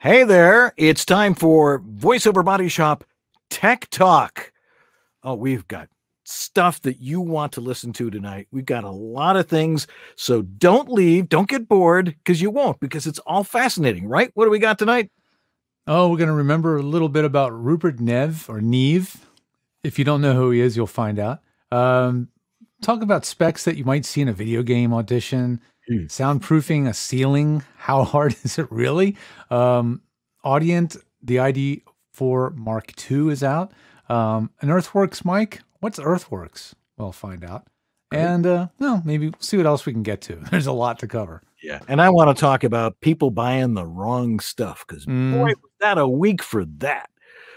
Hey there, it's time for VoiceOver Body Shop Tech Talk. Oh, we've got stuff that you want to listen to tonight. We've got a lot of things, so don't leave, don't get bored because you won't because it's all fascinating, right? What do we got tonight? Oh, we're going to remember a little bit about Rupert Neve or Neve. If you don't know who he is, you'll find out. Um, talk about specs that you might see in a video game audition Mm. Soundproofing a ceiling, how hard is it really? Um, Audient, the ID4 Mark II is out. Um, an Earthworks mic. What's Earthworks? We'll find out. And uh, no, maybe see what else we can get to. There's a lot to cover. Yeah, and I want to talk about people buying the wrong stuff because mm. boy, was that a week for that.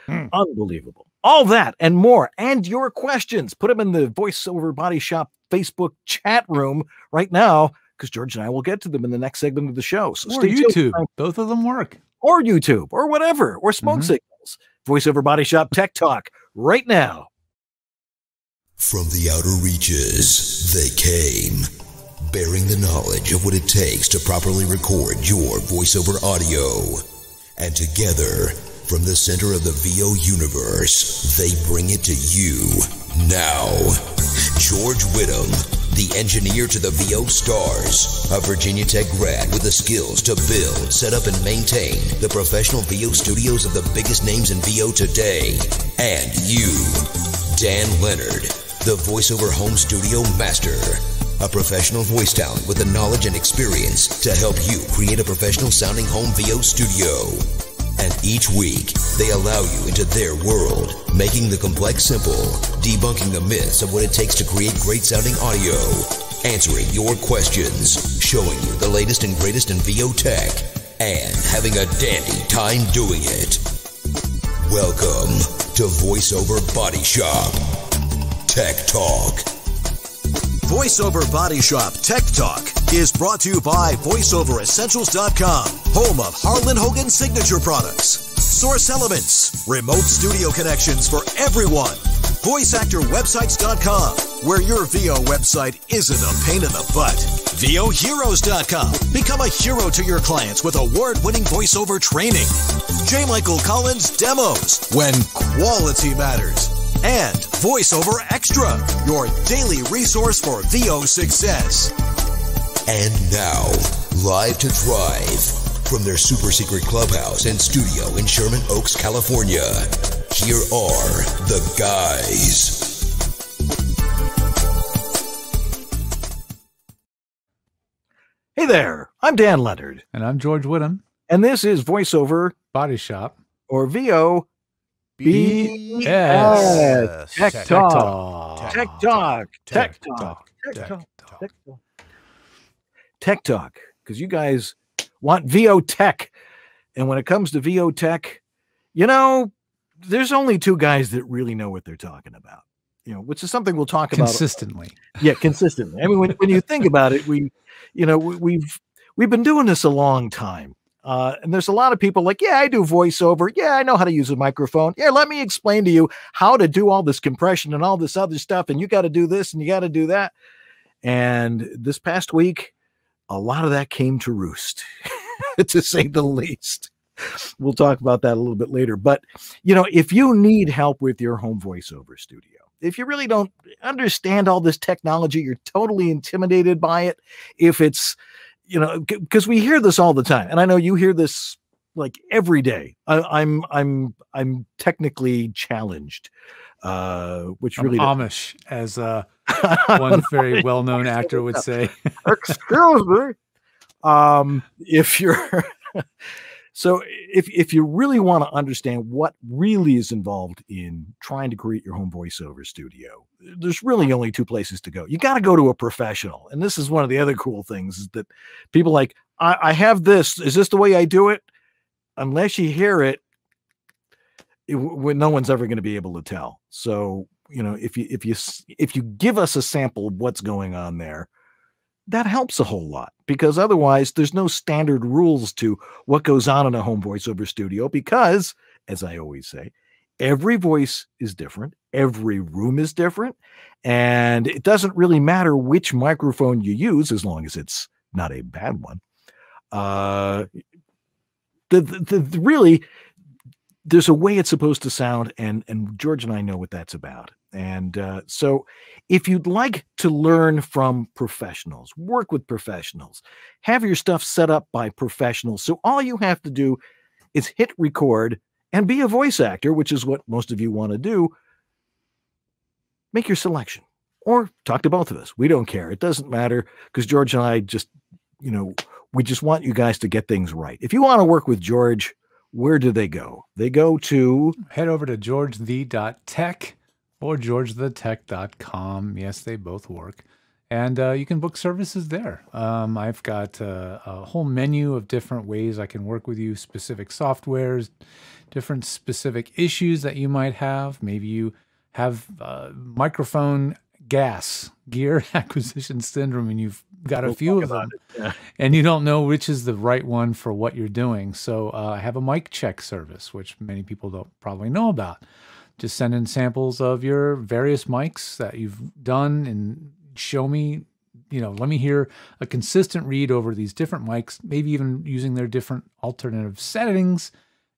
Mm. Unbelievable. All that and more, and your questions. Put them in the VoiceOver Body Shop Facebook chat room right now because George and I will get to them in the next segment of the show. So or stay YouTube. Tuned. Both of them work. Or YouTube or whatever, or smoke mm-hmm. signals. VoiceOver Body Shop Tech Talk right now. From the outer reaches, they came, bearing the knowledge of what it takes to properly record your voiceover audio. And together, from the center of the VO universe, they bring it to you now. George Whittam the engineer to the VO stars, a Virginia Tech grad with the skills to build, set up, and maintain the professional VO studios of the biggest names in VO today. And you, Dan Lenard, the voiceover home studio master, a professional voice talent with the knowledge and experience to help you create a professional sounding home VO studio. And each week, they allow you into their world, making the complex simple, debunking the myths of what it takes to create great sounding audio, answering your questions, showing you the latest and greatest in VO tech, and having a dandy time doing it. Welcome to VoiceOver Body Shop Tech Talk. VoiceOver Body Shop Tech Talk is brought to you by VoiceOverEssentials.com, home of Harlan Hogan signature products, Source Elements, remote studio connections for everyone, VoiceActorWebsites.com, where your VO website isn't a pain in the butt, VOHeroes.com, become a hero to your clients with award-winning voiceover training, J. Michael Collins Demos, when quality matters and VoiceOver Extra, your daily resource for VO success. And now, live to thrive from their super secret clubhouse and studio in Sherman Oaks, California. Here are the guys. Hey there, I'm Dan Lenard. And I'm George Whittam. And this is VoiceOver Body Shop, or VO BS. Tech Talk. Tech Talk. Tech Talk. Tech Talk. Tech Talk. Because you guys want VO Tech. And when it comes to VO Tech, you know, there's only two guys that really know what they're talking about. You know, which is something we'll talk about consistently. Yeah, consistently. I mean, when, when you think about it, we, you know, we've we've been doing this a long time uh, and there's a lot of people like, yeah, I do voiceover. Yeah, I know how to use a microphone. Yeah, let me explain to you how to do all this compression and all this other stuff. And you got to do this and you got to do that. And this past week, a lot of that came to roost, to say the least. We'll talk about that a little bit later. But, you know, if you need help with your home voiceover studio, if you really don't understand all this technology, you're totally intimidated by it. If it's, you know, because we hear this all the time, and I know you hear this like every day. I, am I'm, I'm I'm technically challenged, uh, which I'm really Amish, as uh, one very well known actor would say. Excuse me. Um, if you're so if if you really want to understand what really is involved in trying to create your home voiceover studio, there's really only two places to go. You got to go to a professional. And this is one of the other cool things is that people like, I, I have this. Is this the way I do it? Unless you hear it, it no one's ever going to be able to tell. So, you know, if you if you if you give us a sample of what's going on there, that helps a whole lot because otherwise there's no standard rules to what goes on in a home voiceover studio because as i always say every voice is different every room is different and it doesn't really matter which microphone you use as long as it's not a bad one uh the, the, the really there's a way it's supposed to sound, and and George and I know what that's about. And uh, so, if you'd like to learn from professionals, work with professionals, have your stuff set up by professionals, so all you have to do is hit record and be a voice actor, which is what most of you want to do. Make your selection or talk to both of us. We don't care. It doesn't matter because George and I just, you know, we just want you guys to get things right. If you want to work with George, where do they go? They go to head over to georgethe.tech or georgethetech.com. Yes, they both work. And uh, you can book services there. Um, I've got uh, a whole menu of different ways I can work with you, specific softwares, different specific issues that you might have. Maybe you have uh, microphone gas, gear acquisition syndrome, and you've got we'll a few of them, yeah. and you don't know which is the right one for what you're doing. So uh, I have a mic check service, which many people don't probably know about. Just send in samples of your various mics that you've done and show me. You know, let me hear a consistent read over these different mics, maybe even using their different alternative settings,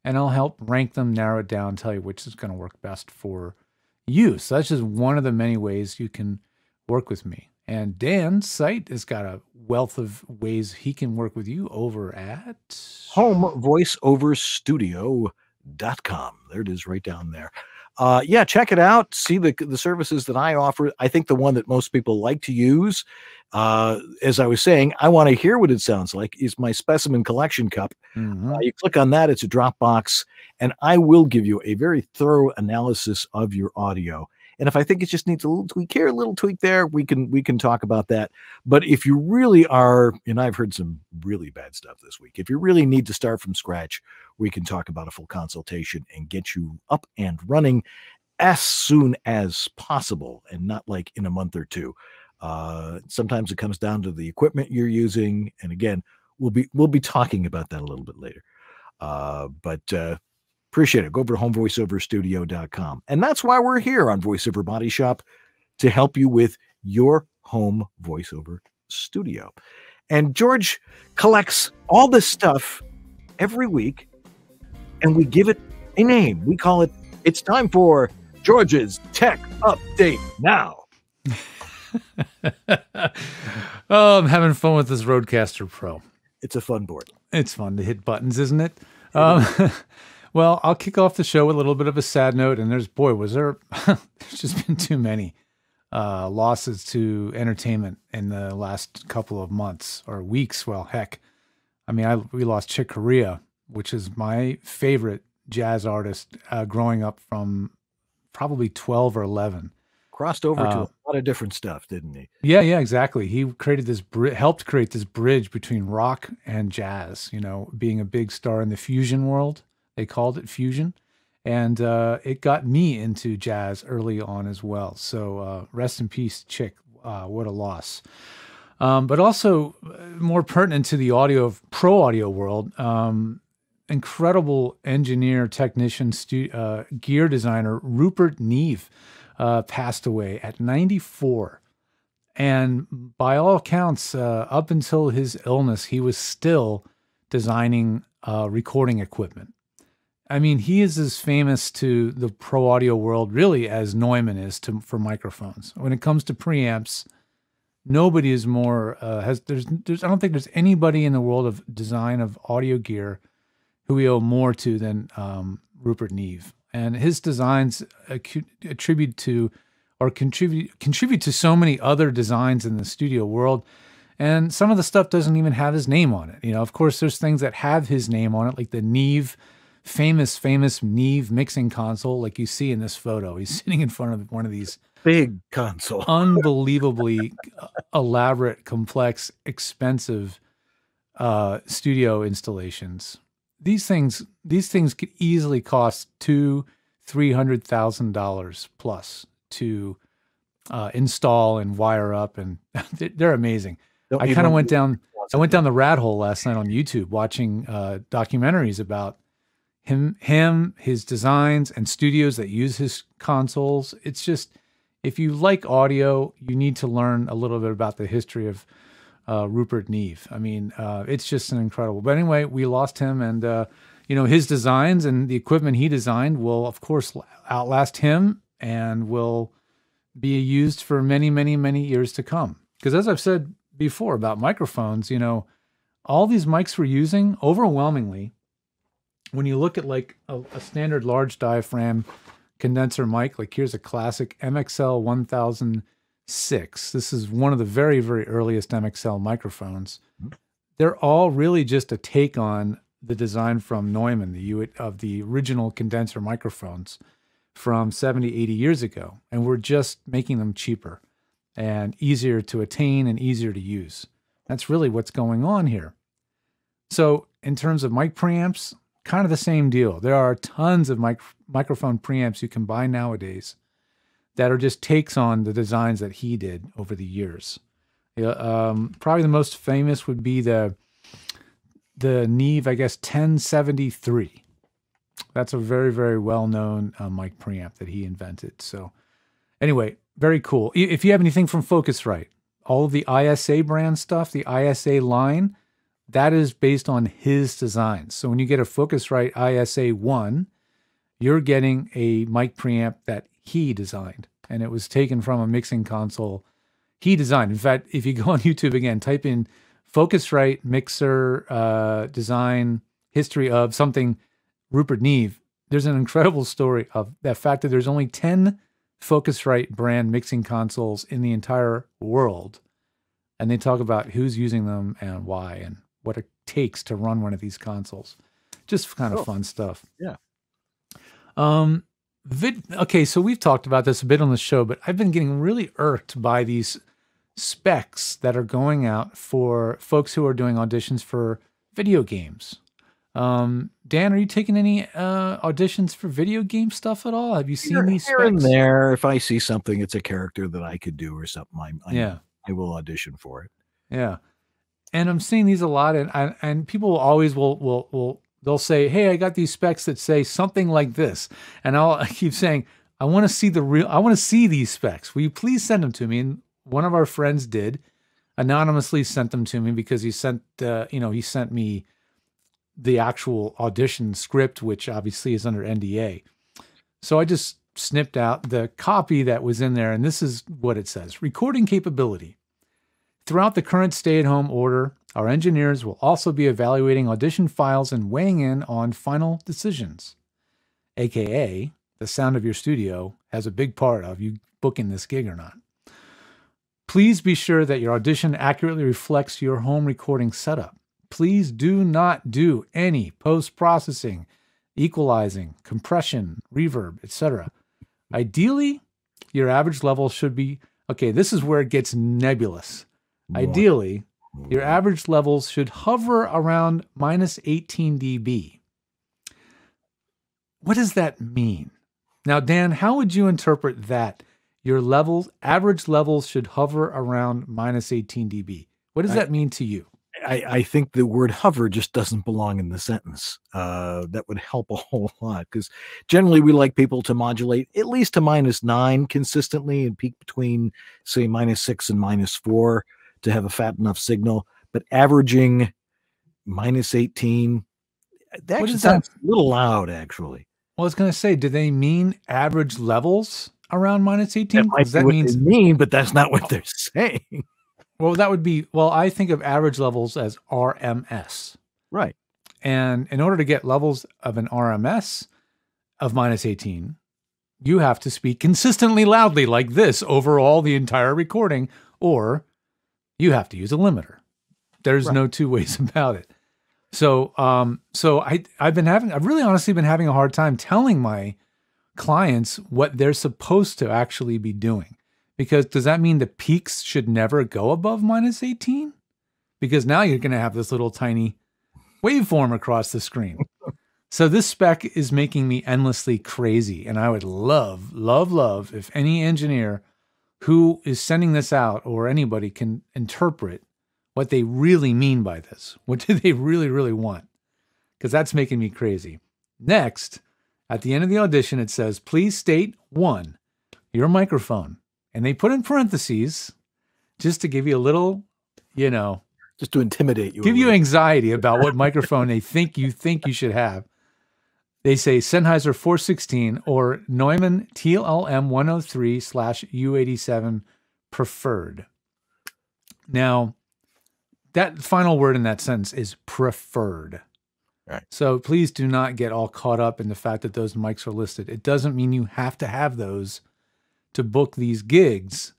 and I'll help rank them, narrow it down, tell you which is going to work best for you. So that's just one of the many ways you can work with me. And Dan's site has got a wealth of ways he can work with you over at homevoiceoverstudio.com. There it is right down there. Uh, yeah, check it out. See the the services that I offer. I think the one that most people like to use, uh, as I was saying, I want to hear what it sounds like. Is my specimen collection cup. Mm-hmm. Uh, you click on that; it's a Dropbox, and I will give you a very thorough analysis of your audio. And if I think it just needs a little tweak here, a little tweak there, we can we can talk about that. But if you really are, and I've heard some really bad stuff this week, if you really need to start from scratch, we can talk about a full consultation and get you up and running as soon as possible and not like in a month or two. Uh, sometimes it comes down to the equipment you're using, and again, we'll be we'll be talking about that a little bit later. Uh, but uh, Appreciate it. Go over to homevoiceoverstudio.com. And that's why we're here on VoiceOver Body Shop to help you with your home voiceover studio. And George collects all this stuff every week and we give it a name. We call it It's Time for George's Tech Update Now. oh, I'm having fun with this RodeCaster Pro. It's a fun board. It's fun to hit buttons, isn't it? Um, Well, I'll kick off the show with a little bit of a sad note. And there's, boy, was there, there's just been too many uh, losses to entertainment in the last couple of months or weeks. Well, heck, I mean, I, we lost Chick Corea, which is my favorite jazz artist uh, growing up from probably 12 or 11. Crossed over uh, to a lot of different stuff, didn't he? Yeah, yeah, exactly. He created this, helped create this bridge between rock and jazz, you know, being a big star in the fusion world they called it fusion, and uh, it got me into jazz early on as well. So uh, rest in peace, Chick. Uh, what a loss. Um, but also uh, more pertinent to the audio of pro audio world. Um, incredible engineer, technician, stu- uh, gear designer Rupert Neve uh, passed away at 94. And by all accounts, up until his illness, he was still designing recording equipment. I mean, he is as famous to the pro audio world really as Neumann is to for microphones. When it comes to preamps, nobody is more uh, has there's there's I don't think there's anybody in the world of design of audio gear who we owe more to than um, Rupert Neve. And his designs attribute to or contribute contribute to so many other designs in the studio world. And some of the stuff doesn't even have his name on it. You know, of course, there's things that have his name on it, like the Neve famous, famous Neve mixing console, like you see in this photo. He's sitting in front of one of these big console, unbelievably elaborate, complex, expensive uh, studio installations. These things, these things could easily cost two, three hundred thousand dollars plus to uh, install and wire up, and they're amazing. Don't I kind of went down. I went down the rat hole last night on YouTube watching uh, documentaries about him him his designs and studios that use his consoles it's just if you like audio you need to learn a little bit about the history of uh, Rupert Neve. I mean, uh, it's just an incredible. But anyway, we lost him, and uh, you know his designs and the equipment he designed will, of course, outlast him and will be used for many, many, many years to come. Because as I've said before about microphones, you know, all these mics we're using overwhelmingly, when you look at like a, a standard large diaphragm condenser mic, like here's a classic MXL 1006. This is one of the very, very earliest MXL microphones. They're all really just a take on the design from Neumann, the of the original condenser microphones from 70, 80 years ago. And we're just making them cheaper and easier to attain and easier to use. That's really what's going on here. So, in terms of mic preamps, kind of the same deal. There are tons of mic- microphone preamps you can buy nowadays that are just takes on the designs that he did over the years. Um, probably the most famous would be the the Neve, I guess, 1073. That's a very, very well known uh, mic preamp that he invented. So, anyway, very cool. If you have anything from Focusrite, all of the ISA brand stuff, the ISA line, that is based on his designs. So when you get a Focusrite ISA 1, you're getting a mic preamp that he designed, and it was taken from a mixing console he designed. In fact, if you go on YouTube again, type in Focusrite mixer uh, design history of something Rupert Neve, there's an incredible story of that fact that there's only 10 Focusrite brand mixing consoles in the entire world. And they talk about who's using them and why and what it takes to run one of these consoles. Just kind of fun stuff. Yeah. Um, vid- okay, so we've talked about this a bit on the show, but I've been getting really irked by these specs that are going out for folks who are doing auditions for video games. Um, Dan, are you taking any uh, auditions for video game stuff at all? Have you seen here, these here and there? If I see something, it's a character that I could do or something. I yeah, I will audition for it. Yeah, and I'm seeing these a lot, and and, people always will will will they'll say, "Hey, I got these specs that say something like this," and I'll I keep saying, "I want to see the real. I want to see these specs. Will you please send them to me?" And one of our friends did anonymously sent them to me because he sent uh, you know he sent me the actual audition script, which obviously is under NDA. So I just snipped out the copy that was in there, and this is what it says Recording capability. Throughout the current stay at home order, our engineers will also be evaluating audition files and weighing in on final decisions. AKA, the sound of your studio has a big part of you booking this gig or not. Please be sure that your audition accurately reflects your home recording setup please do not do any post processing, equalizing, compression, reverb, etc. Ideally, your average level should be okay, this is where it gets nebulous. Ideally, your average levels should hover around minus 18 dB. What does that mean? Now, Dan, how would you interpret that? Your levels, average levels should hover around minus 18 dB. What does I, that mean to you? I, I, think the word hover just doesn't belong in the sentence. Uh, that would help a whole lot because generally we like people to modulate at least to minus nine consistently and peak between, say, minus six and minus four to have a fat enough signal. But averaging minus 18, that what sounds that? a little loud, actually. Well, I was going to say, do they mean average levels around minus 18? That, that means mean, but that's not what they're saying. Well, that would be well. I think of average levels as RMS. Right. And in order to get levels of an RMS of minus 18, you have to speak consistently loudly like this over all the entire recording, or you have to use a limiter. There's right. no two ways about it. So, um, so I, I've been having, I've really honestly been having a hard time telling my clients what they're supposed to actually be doing. Because does that mean the peaks should never go above minus 18? Because now you're going to have this little tiny waveform across the screen. so this spec is making me endlessly crazy. And I would love, love, love if any engineer who is sending this out or anybody can interpret what they really mean by this. What do they really, really want? Because that's making me crazy. Next, at the end of the audition, it says, please state one, your microphone and they put in parentheses just to give you a little you know, just to intimidate you. give you anxiety about what microphone they think you think you should have. They say Sennheiser 416 or Neumann TLM 103 slash U87 preferred. Now, that final word in that sentence is preferred. Right. So please do not get all caught up in the fact that those mics are listed. It doesn't mean you have to have those to book these gigs.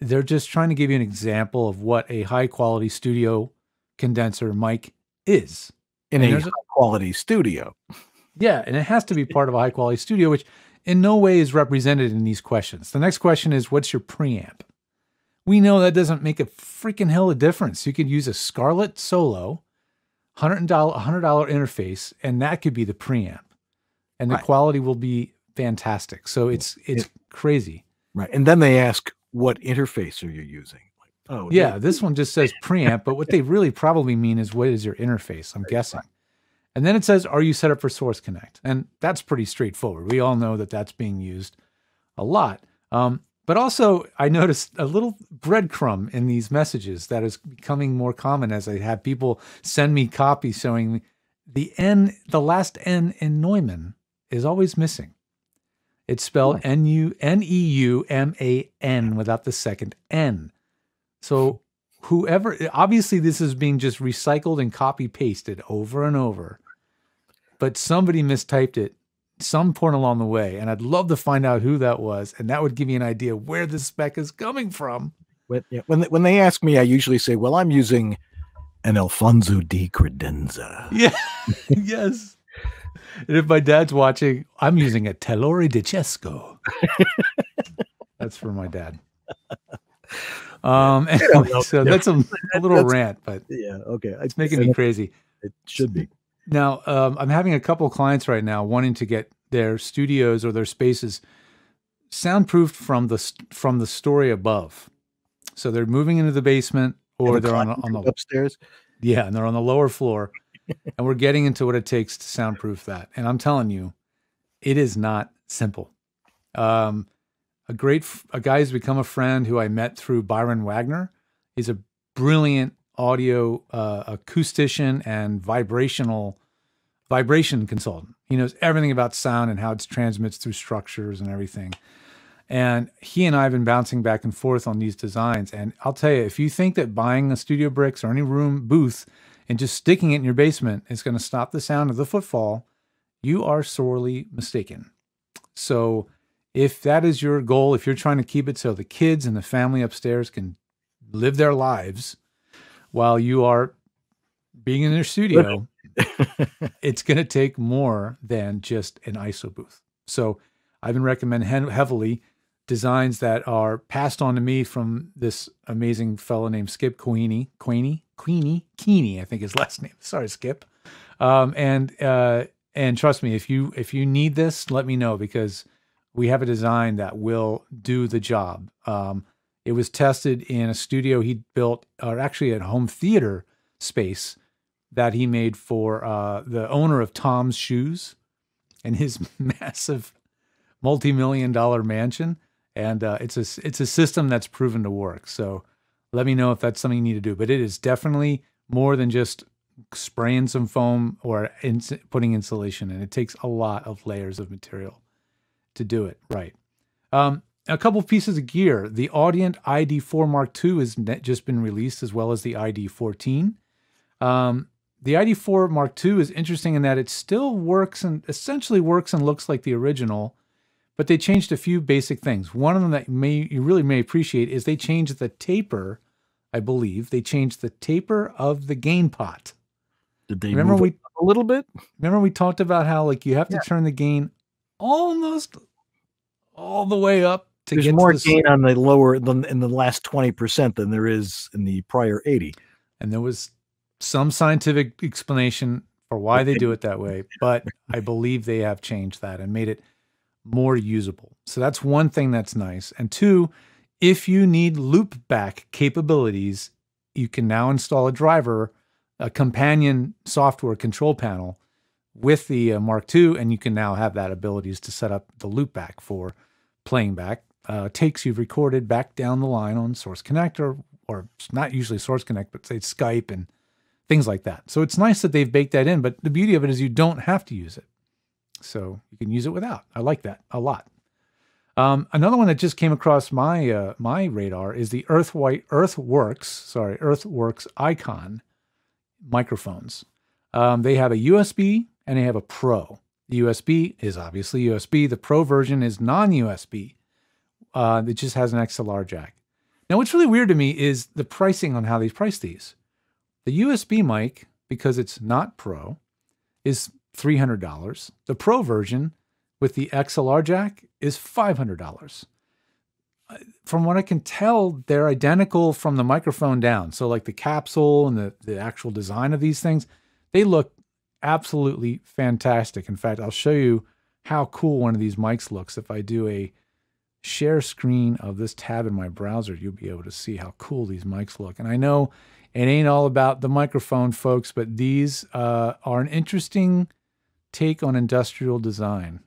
They're just trying to give you an example of what a high quality studio condenser mic is. in and a a- high quality studio. Yeah, and it has to be part of a high quality studio, which in no way is represented in these questions. The next question is what's your preamp? We know that doesn't make a freaking hell of difference. You could use a Scarlett Solo, $100, $100 interface, and that could be the preamp. And the Right. quality will be fantastic. So it's it's crazy. Right. And then they ask, what interface are you using? Like, oh, Yeah, this one just says preamp, but what they really probably mean is what is your interface? I'm guessing. And then it says, are you set up for Source Connect? And that's pretty straightforward. We all know that that's being used a lot. Um, but also, I noticed a little breadcrumb in these messages that is becoming more common as I have people send me copies showing the N, the last N in Neumann is always missing. It's spelled N U N E U M A N without the second N. So whoever obviously this is being just recycled and copy pasted over and over. But somebody mistyped it some point along the way, and I'd love to find out who that was, and that would give me an idea where this spec is coming from. When, yeah, when, they, when they ask me, I usually say, well, I'm using an Alfonso D. Credenza. Yeah. yes. And if my dad's watching, I'm using a Telori de Cesco. That's for my dad. Um, anyway, so that's a, a little That's- rant, but Yeah. Okay. it's making me crazy. It should be. Now, um, I'm having a couple clients right now wanting to get their studios or their spaces soundproofed from the from the story above. So they're moving into the basement, or the they're on, on the upstairs. yeah, and they're on the lower floor, and we're getting into what it takes to soundproof that. And I'm telling you, it is not simple. Um, a great a guy who's become a friend who I met through Byron Wagner. He's a brilliant audio uh, acoustician and vibrational vibration consultant. He knows everything about sound and how it transmits through structures and everything. And he and I have been bouncing back and forth on these designs. And I'll tell you, if you think that buying a studio bricks or any room booth and just sticking it in your basement is going to stop the sound of the footfall, you are sorely mistaken. So, if that is your goal, if you're trying to keep it so the kids and the family upstairs can live their lives while you are being in their studio, it's going to take more than just an ISO booth. So, I've been recommending he- heavily designs that are passed on to me from this amazing fellow named Skip Queenie, Queenie, Queenie, Keeney, I think his last name. Sorry, Skip. Um, and uh, and trust me, if you if you need this, let me know because we have a design that will do the job. Um, it was tested in a studio he built, or actually a home theater space that he made for uh, the owner of Tom's Shoes and his massive multi-million dollar mansion. And uh, it's a it's a system that's proven to work. So let me know if that's something you need to do. But it is definitely more than just spraying some foam or ins- putting insulation in. It takes a lot of layers of material to do it right. Um, a couple of pieces of gear the audient id4 mark ii has just been released as well as the id14 um, the ID4 Mark II is interesting in that it still works and essentially works and looks like the original, but they changed a few basic things. One of them that may you really may appreciate is they changed the taper. I believe they changed the taper of the gain pot. Did they Remember move we it up a little bit? remember we talked about how like you have to turn the gain almost all the way up to There's get more to the, gain on the lower than in the last 20% than there is in the prior 80. and there was some scientific explanation for why they do it that way, but I believe they have changed that and made it more usable. So that's one thing that's nice. And two, if you need loopback capabilities, you can now install a driver, a companion software control panel with the uh, Mark II, and you can now have that abilities to set up the loopback for playing back uh, takes you've recorded back down the line on Source Connect or or not usually Source Connect, but say Skype and things like that. So it's nice that they've baked that in, but the beauty of it is you don't have to use it. So you can use it without. I like that a lot. Um, another one that just came across my uh, my radar is the Earth White EarthWorks, sorry, EarthWorks Icon microphones. Um, they have a USB and they have a Pro. The USB is obviously USB. The Pro version is non-USB. Uh, it just has an XLR jack. Now, what's really weird to me is the pricing on how they price these. The USB mic, because it's not Pro, is $300. The Pro version with the XLR jack is $500. Uh, from what I can tell, they're identical from the microphone down. So, like the capsule and the, the actual design of these things, they look absolutely fantastic. In fact, I'll show you how cool one of these mics looks. If I do a share screen of this tab in my browser, you'll be able to see how cool these mics look. And I know it ain't all about the microphone, folks, but these uh, are an interesting take on industrial design.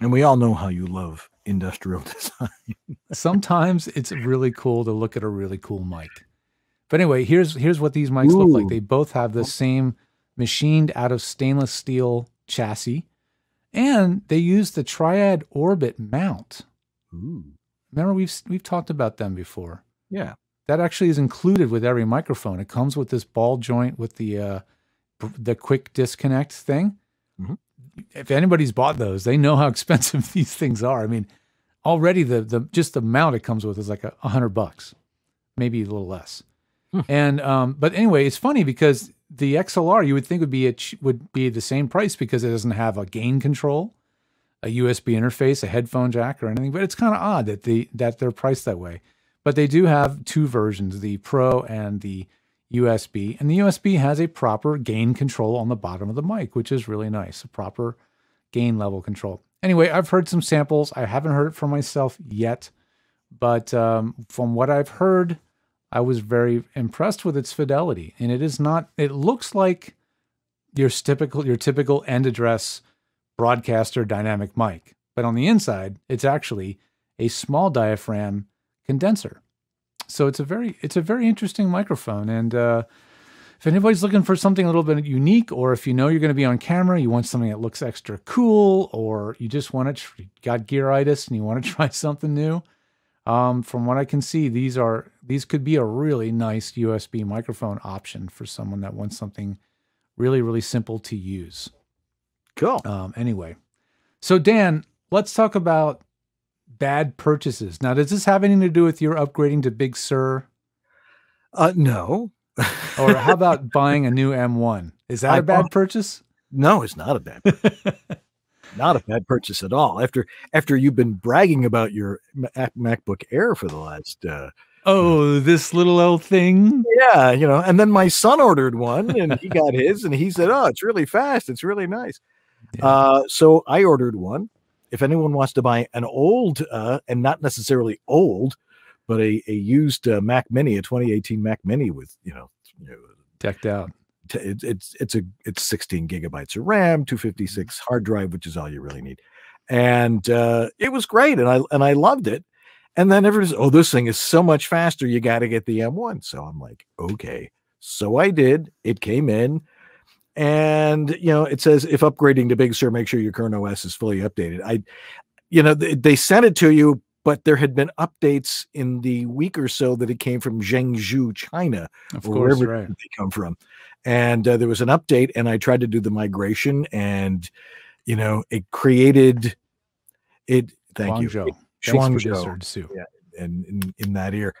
And we all know how you love industrial design. Sometimes it's really cool to look at a really cool mic. But anyway, here's here's what these mics Ooh. look like. They both have the same machined out of stainless steel chassis, and they use the Triad Orbit mount. Ooh. Remember we've we've talked about them before. Yeah. That actually is included with every microphone. It comes with this ball joint with the uh, the quick disconnect thing. Mm-hmm if anybody's bought those, they know how expensive these things are. I mean, already the the just the mount it comes with is like a, a hundred bucks, maybe a little less. Hmm. And um, but anyway, it's funny because the XLR you would think would be it would be the same price because it doesn't have a gain control, a USB interface, a headphone jack, or anything. But it's kind of odd that the that they're priced that way. But they do have two versions, the Pro and the USB, and the USB has a proper gain control on the bottom of the mic, which is really nice, a proper gain level control. Anyway, I've heard some samples. I haven't heard it for myself yet, but um, from what I've heard, I was very impressed with its fidelity. And it is not, it looks like your typical, your typical end address broadcaster dynamic mic, but on the inside, it's actually a small diaphragm condenser. So it's a very it's a very interesting microphone and uh, if anybody's looking for something a little bit unique or if you know you're going to be on camera you want something that looks extra cool or you just want to tr- got gearitis and you want to try something new um, from what i can see these are these could be a really nice usb microphone option for someone that wants something really really simple to use cool um, anyway so dan let's talk about bad purchases. Now, does this have anything to do with your upgrading to Big Sur? Uh, no. or how about buying a new M1? Is that I a bad purchase? No, it's not a bad. not a bad purchase at all. After after you've been bragging about your Mac, MacBook Air for the last. Uh, oh, this little old thing. Yeah, you know, and then my son ordered one, and he got his, and he said, "Oh, it's really fast. It's really nice." Yeah. Uh, so I ordered one if anyone wants to buy an old uh, and not necessarily old, but a, a used uh, Mac Mini, a 2018 Mac Mini with you know, you know decked out. T- it's it's it's a it's 16 gigabytes of RAM, 256 mm-hmm. hard drive, which is all you really need, and uh, it was great, and I and I loved it. And then everybody's, oh, this thing is so much faster. You got to get the M1. So I'm like, okay. So I did. It came in and you know it says if upgrading to big sur make sure your current os is fully updated i you know they, they sent it to you but there had been updates in the week or so that it came from Zhengzhou, China, of course, wherever right. they come from. And uh, there was an update, and I tried to do the migration, and you know, it created it. Thank Guangzhou. you, Shuangzhou, yeah, and in, in that ear,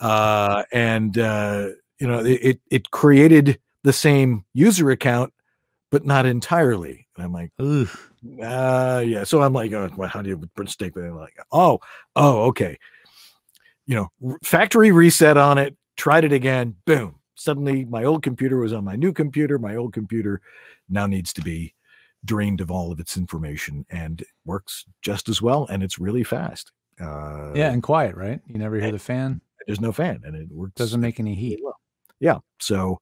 uh, and uh, you know, it it created the same user account, but not entirely. And I'm like, Ugh. Uh, yeah. So I'm like, oh, well, how do you mistake that? Like, oh, oh, okay. You know, factory reset on it, tried it again, boom. Suddenly my old computer was on my new computer. My old computer now needs to be drained of all of its information and works just as well. And it's really fast. Uh, yeah, and quiet, right? You never hear the fan. There's no fan, and it works. Doesn't make any heat. Well. Yeah. So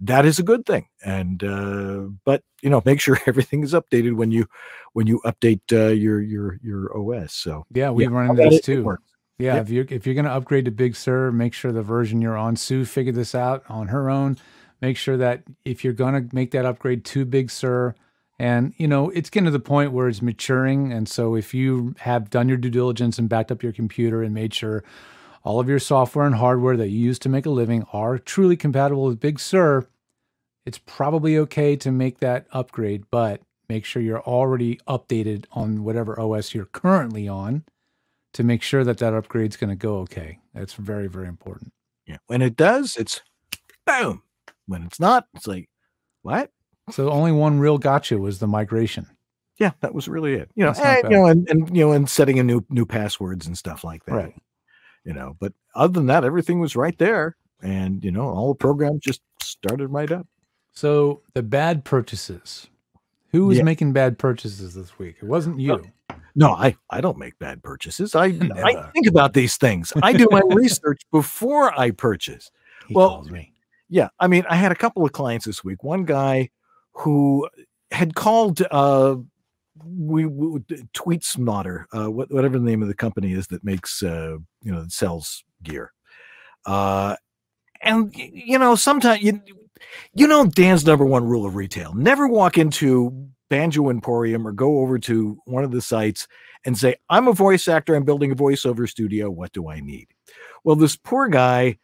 that is a good thing. And uh, but you know, make sure everything is updated when you when you update uh, your your your OS. So yeah, we yeah, run into this too. Yeah, Yep. if you're if you're gonna upgrade to Big Sur, make sure the version you're on. Sue figured this out on her own. Make sure that if you're gonna make that upgrade to Big Sur, and you know it's getting to the point where it's maturing, and so if you have done your due diligence and backed up your computer and made sure all of your software and hardware that you use to make a living are truly compatible with Big Sur, it's probably okay to make that upgrade, but make sure you're already updated on whatever OS you're currently on to make sure that that upgrade's going to go okay. That's very, very important. Yeah. When it does, it's boom. When it's not, it's like, what? So only one real gotcha was the migration. Yeah, that was really it. You know, and, eh, you know, and, and you know, and setting a new new passwords and stuff like that. Right. You know, but other than that, everything was right there. And you know, all the programs just started right up. So the bad purchases. Who was Yeah. making bad purchases this week? It wasn't you. No, I I don't make bad purchases. I I think about these things. I do my research before I purchase. He Well. Yeah, I mean, I had a couple of clients this week. One guy who had called uh we, we tweet snotter, uh what, whatever the name of the company is that makes uh you know that sells gear. Uh and you know, sometimes you you know Dan's number one rule of retail. Never walk into Banjo Emporium or go over to one of the sites and say, I'm a voice actor, I'm building a voiceover studio. What do I need? Well, this poor guy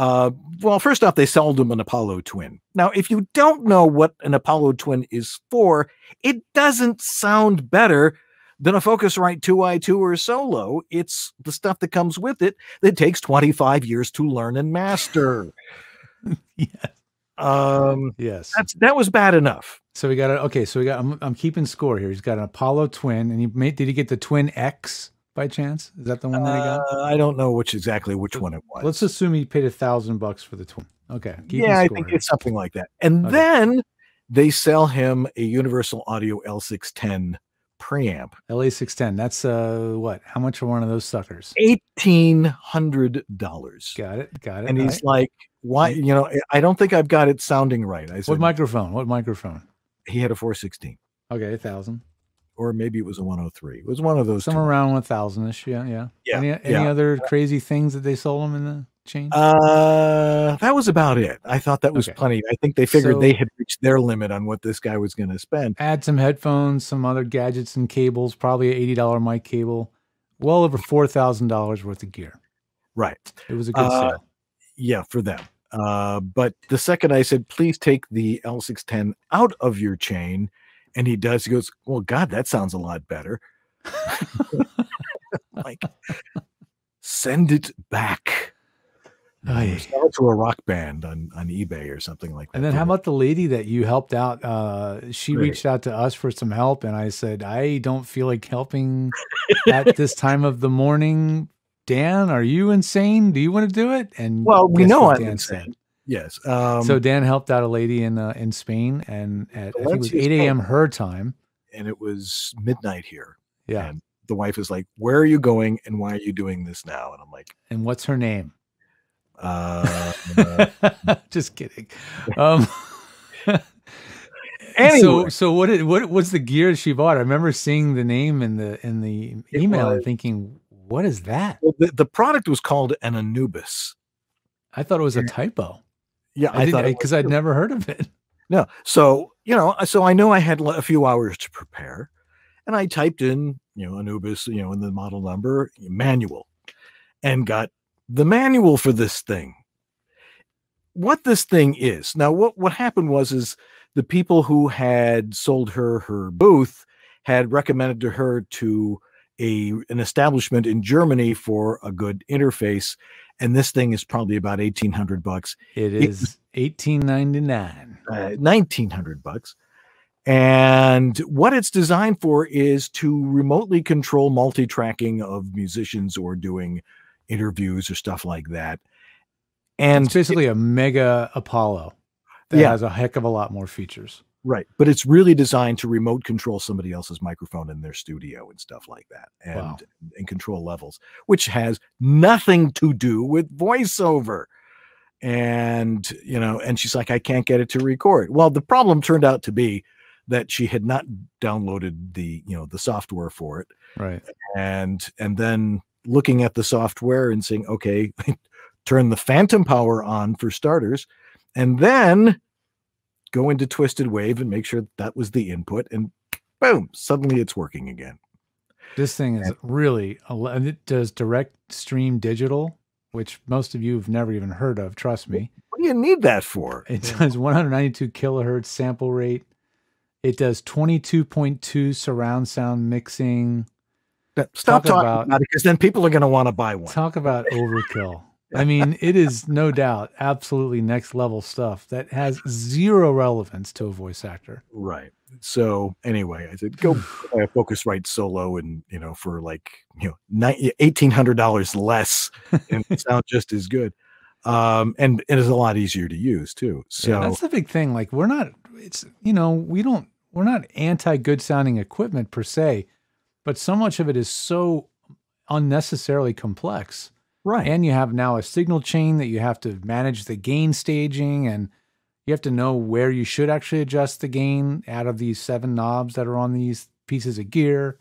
uh, well, first off, they sold him an Apollo twin. Now, if you don't know what an Apollo twin is for, it doesn't sound better than a Focusrite 2i2 or Solo. It's the stuff that comes with it that takes 25 years to learn and master. yes. Um, Yes. that's that was bad enough. So we got a, okay. So we got. I'm, I'm keeping score here. He's got an Apollo twin, and he made. Did he get the Twin X by chance? Is that the one that he got? Uh, I don't know which exactly which one it was. Let's assume he paid a thousand bucks for the twin. Okay. yeah, I think it's something like that. And Okay. then they sell him a Universal Audio L610 preamp. LA610. That's uh what? How much are one of those suckers? eighteen hundred dollars. Got it. Got it. And he's right. like, "Why? You know, I don't think I've got it sounding right." I said, what microphone? What microphone? "He had a 416, Okay, a thousand. Or maybe it was a 103. It was one of those." Somewhere two. around one thousand ish. Yeah, yeah. Yeah, Any, any yeah. other crazy things that they sold them in the chain? Uh, that was about it. I thought that was Okay. plenty. I think they figured So- they had reached their limit on what this guy was going to spend. Add some headphones, some other gadgets and cables. Probably a eighty dollar mic cable. Well over four thousand dollars worth of gear. Right? It was a good Uh, sale. Yeah, for them. Uh, but the second I said, "Please take the L610 out of your chain," and he does, he goes, "Well, God, that sounds a lot better." like, send it back. Aye. Sell it to a rock band on, on eBay or something like that. And then how about the lady that you helped out? Uh, she Right. reached out to us for some help, and I said, I don't feel like helping at this time of the morning. Dan, are you insane? Do you want to do it? And Well, we know I'm Dan insane. said. Yes. Um, so Dan helped out a lady in uh, in Spain, and at I think it was eight a.m. Her time. and it was midnight here. Yeah. And the wife is like, "Where are you going, and why are you doing this now?" And I'm like, And what's her name? uh, uh, Just kidding. Um, So, Anyway. so what? Did, what was the gear she bought? I remember seeing the name in the in the email and thinking, "What is that?" well, the, the product was called an Anubis. I thought it was a typo. Yeah, I, I, thought because I'd never heard of it. No. So, you know, so I know I had a few hours to prepare and I typed in, you know, Anubis, you know, in the model number manual and got the manual for this thing. What this thing is. Now, what, what happened was, is the people who had sold her her booth had recommended to her to a an establishment in Germany for a good interface. And this thing is probably about 1800 bucks It It- is eighteen ninety nine. uh, 1900 bucks and what it's designed for is to remotely control multi-tracking of musicians or doing interviews or stuff like that and It's basically a mega Apollo that Yeah. has a heck of a lot more features. Right but it's really designed to remote control somebody else's microphone in their studio and stuff like that and Wow. and control levels which has nothing to do with voiceover and you know and she's like i can't get it to record well the problem turned out to be that she had not downloaded the you know the software for it Right. and and then looking at the software and saying, okay, turn the phantom power on for starters, and then go into Twisted Wave and make sure that was the input, and boom, suddenly it's working again. This thing is really, and it does direct stream digital, which most of you have never even heard of. Trust me. What do you need that for? It does 192 kilohertz sample rate. It does 22.2 surround sound mixing. Stop talk talking about, about it because then people are going to want to buy one. Talk about overkill. I mean, it is no doubt absolutely next level stuff that has zero relevance to a voice actor. Right. So anyway, I said go buy a Focusrite Solo, and you know for like you know eighteen hundred dollars less, and sound just as good. Um, and it is a lot easier to use too. So yeah, that's the big thing. Like we're not, it's you know we don't we're not anti good sounding equipment per se, but so much of it is so unnecessarily complex. Right. And you have now a signal chain that you have to manage the gain staging and you have to know where you should actually adjust the gain out of these seven knobs that are on these pieces of gear.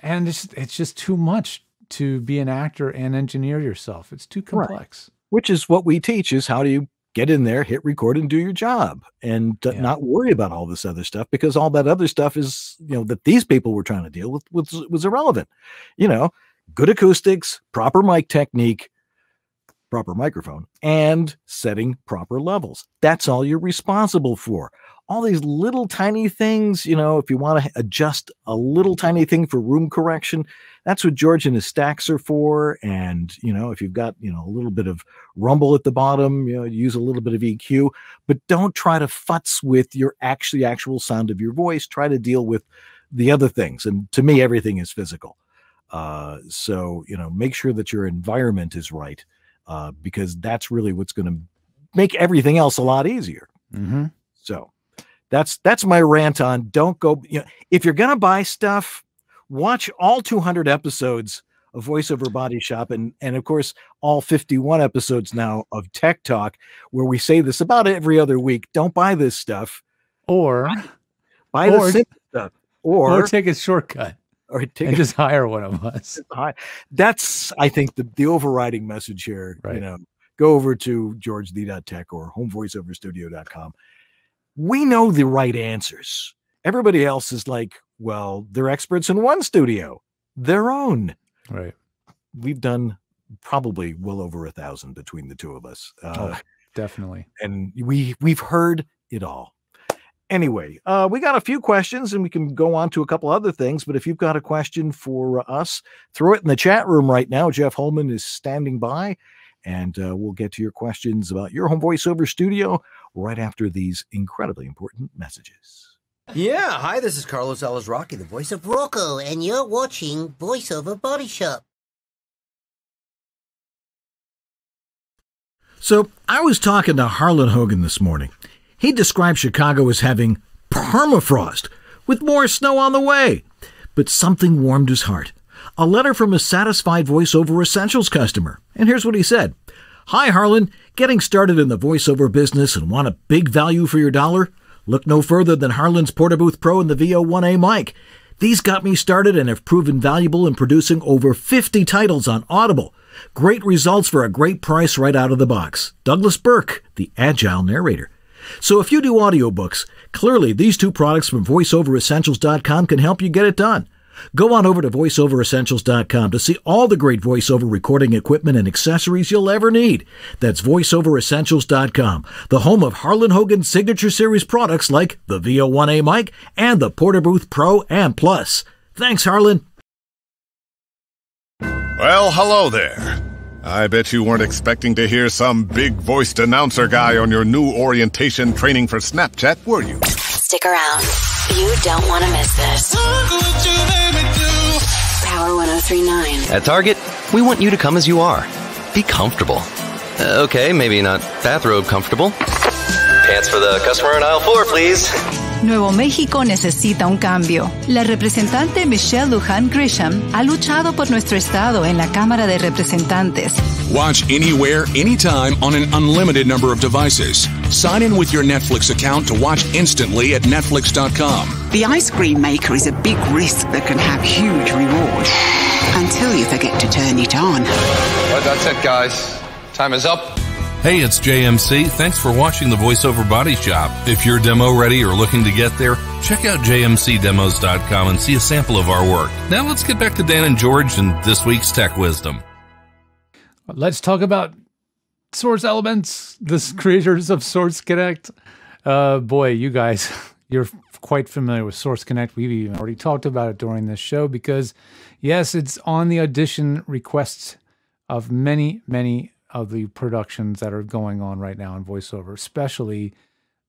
And it's it's just too much to be an actor and engineer yourself. It's too complex. Right. Which is what we teach is how do you get in there, hit record and do your job and yeah. not worry about all this other stuff because all that other stuff is, you know, that these people were trying to deal with was, was irrelevant. You know, good acoustics, proper mic technique, proper microphone, and setting proper levels. That's all you're responsible for. All these little tiny things, you know, if you want to adjust a little tiny thing for room correction, that's what George and his stacks are for. And, you know, if you've got, you know, a little bit of rumble at the bottom, you know, use a little bit of EQ, but don't try to futz with your actually actual sound of your voice. Try to deal with the other things. And to me, everything is physical. Uh, so, you know, make sure that your environment is right uh, because that's really what's going to make everything else a lot easier. Mm-hmm. So that's that's my rant on don't go. You know, if you're going to buy stuff, watch all 200 episodes of voiceover body shop and and of course all 51 episodes now of tech talk where we say this about every other week don't buy this stuff or buy, buy or, the stuff or, or take a shortcut or take just hire one of us. That's I think the the overriding message here. Right. You know, go over to georgethe.tech or homevoiceoverstudio.com. We know the right answers. Everybody else is like, well, they're experts in one studio, their own. Right. We've done probably well over a thousand between the two of us. Uh, oh, definitely. And we we've heard it all anyway, uh, we got a few questions and we can go on to a couple other things. But if you've got a question for us, throw it in the chat room right now. Jeff Holman is standing by and uh, we'll get to your questions about your home voiceover studio right after these incredibly important messages. Yeah, hi, this is Carlos Alazraqui, the voice of Rocko, and you're watching VoiceOver Body Shop. So I was talking to Harlan Hogan this morning. He described Chicago as having permafrost, with more snow on the way. But something warmed his heart. A letter from a satisfied VoiceOver Essentials customer. And here's what he said Hi, Harlan. Getting started in the voiceover business and want a big value for your dollar? Look no further than Harlan's Portabooth Pro and the VO1A mic. These got me started and have proven valuable in producing over 50 titles on Audible. Great results for a great price right out of the box. Douglas Burke, the agile narrator. So if you do audiobooks, clearly these two products from voiceoveressentials.com can help you get it done. Go on over to voiceoveressentials.com to see all the great voiceover recording equipment and accessories you'll ever need. That's voiceoveressentials.com, the home of Harlan Hogan's signature series products like the VO1A mic and the Portabooth Pro and Plus. Thanks, Harlan. Well, hello there. I bet you weren't expecting to hear some big voiced announcer guy on your new orientation training for Snapchat, were you? Stick around. You don't want to miss this. Power 1039. At Target, we want you to come as you are. Be comfortable. Uh, okay, maybe not bathrobe comfortable. Pants for the customer in aisle four, please. Nuevo México necesita un cambio. La representante Michelle Lujan Grisham ha luchado por nuestro estado en la Cámara de Representantes. Watch anywhere, anytime on an unlimited number of devices. Sign in with your Netflix account to watch instantly at Netflix.com. The ice cream maker is a big risk that can have huge reward until you forget to turn it on. Well, that's it, guys. Time is up. Hey, it's JMC. Thanks for watching the VoiceOver Body Shop. If you're demo ready or looking to get there, check out jmcdemos.com and see a sample of our work. Now let's get back to Dan and George and this week's tech wisdom. Let's talk about Source Elements, the creators of Source Connect. Uh, boy, you guys, you're quite familiar with Source Connect. We've even already talked about it during this show because, yes, it's on the audition requests of many, many of the productions that are going on right now in voiceover, especially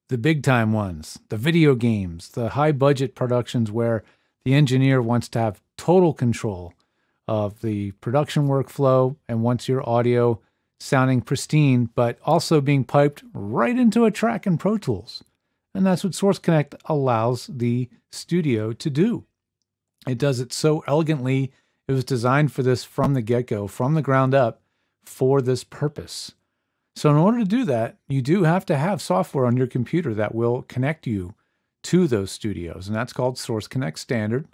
the big time ones, the video games, the high budget productions where the engineer wants to have total control of the production workflow and wants your audio sounding pristine, but also being piped right into a track in Pro Tools. And that's what Source Connect allows the studio to do. It does it so elegantly. It was designed for this from the get go, from the ground up for this purpose. So, in order to do that, you do have to have software on your computer that will connect you to those studios, and that's called Source Connect Standard.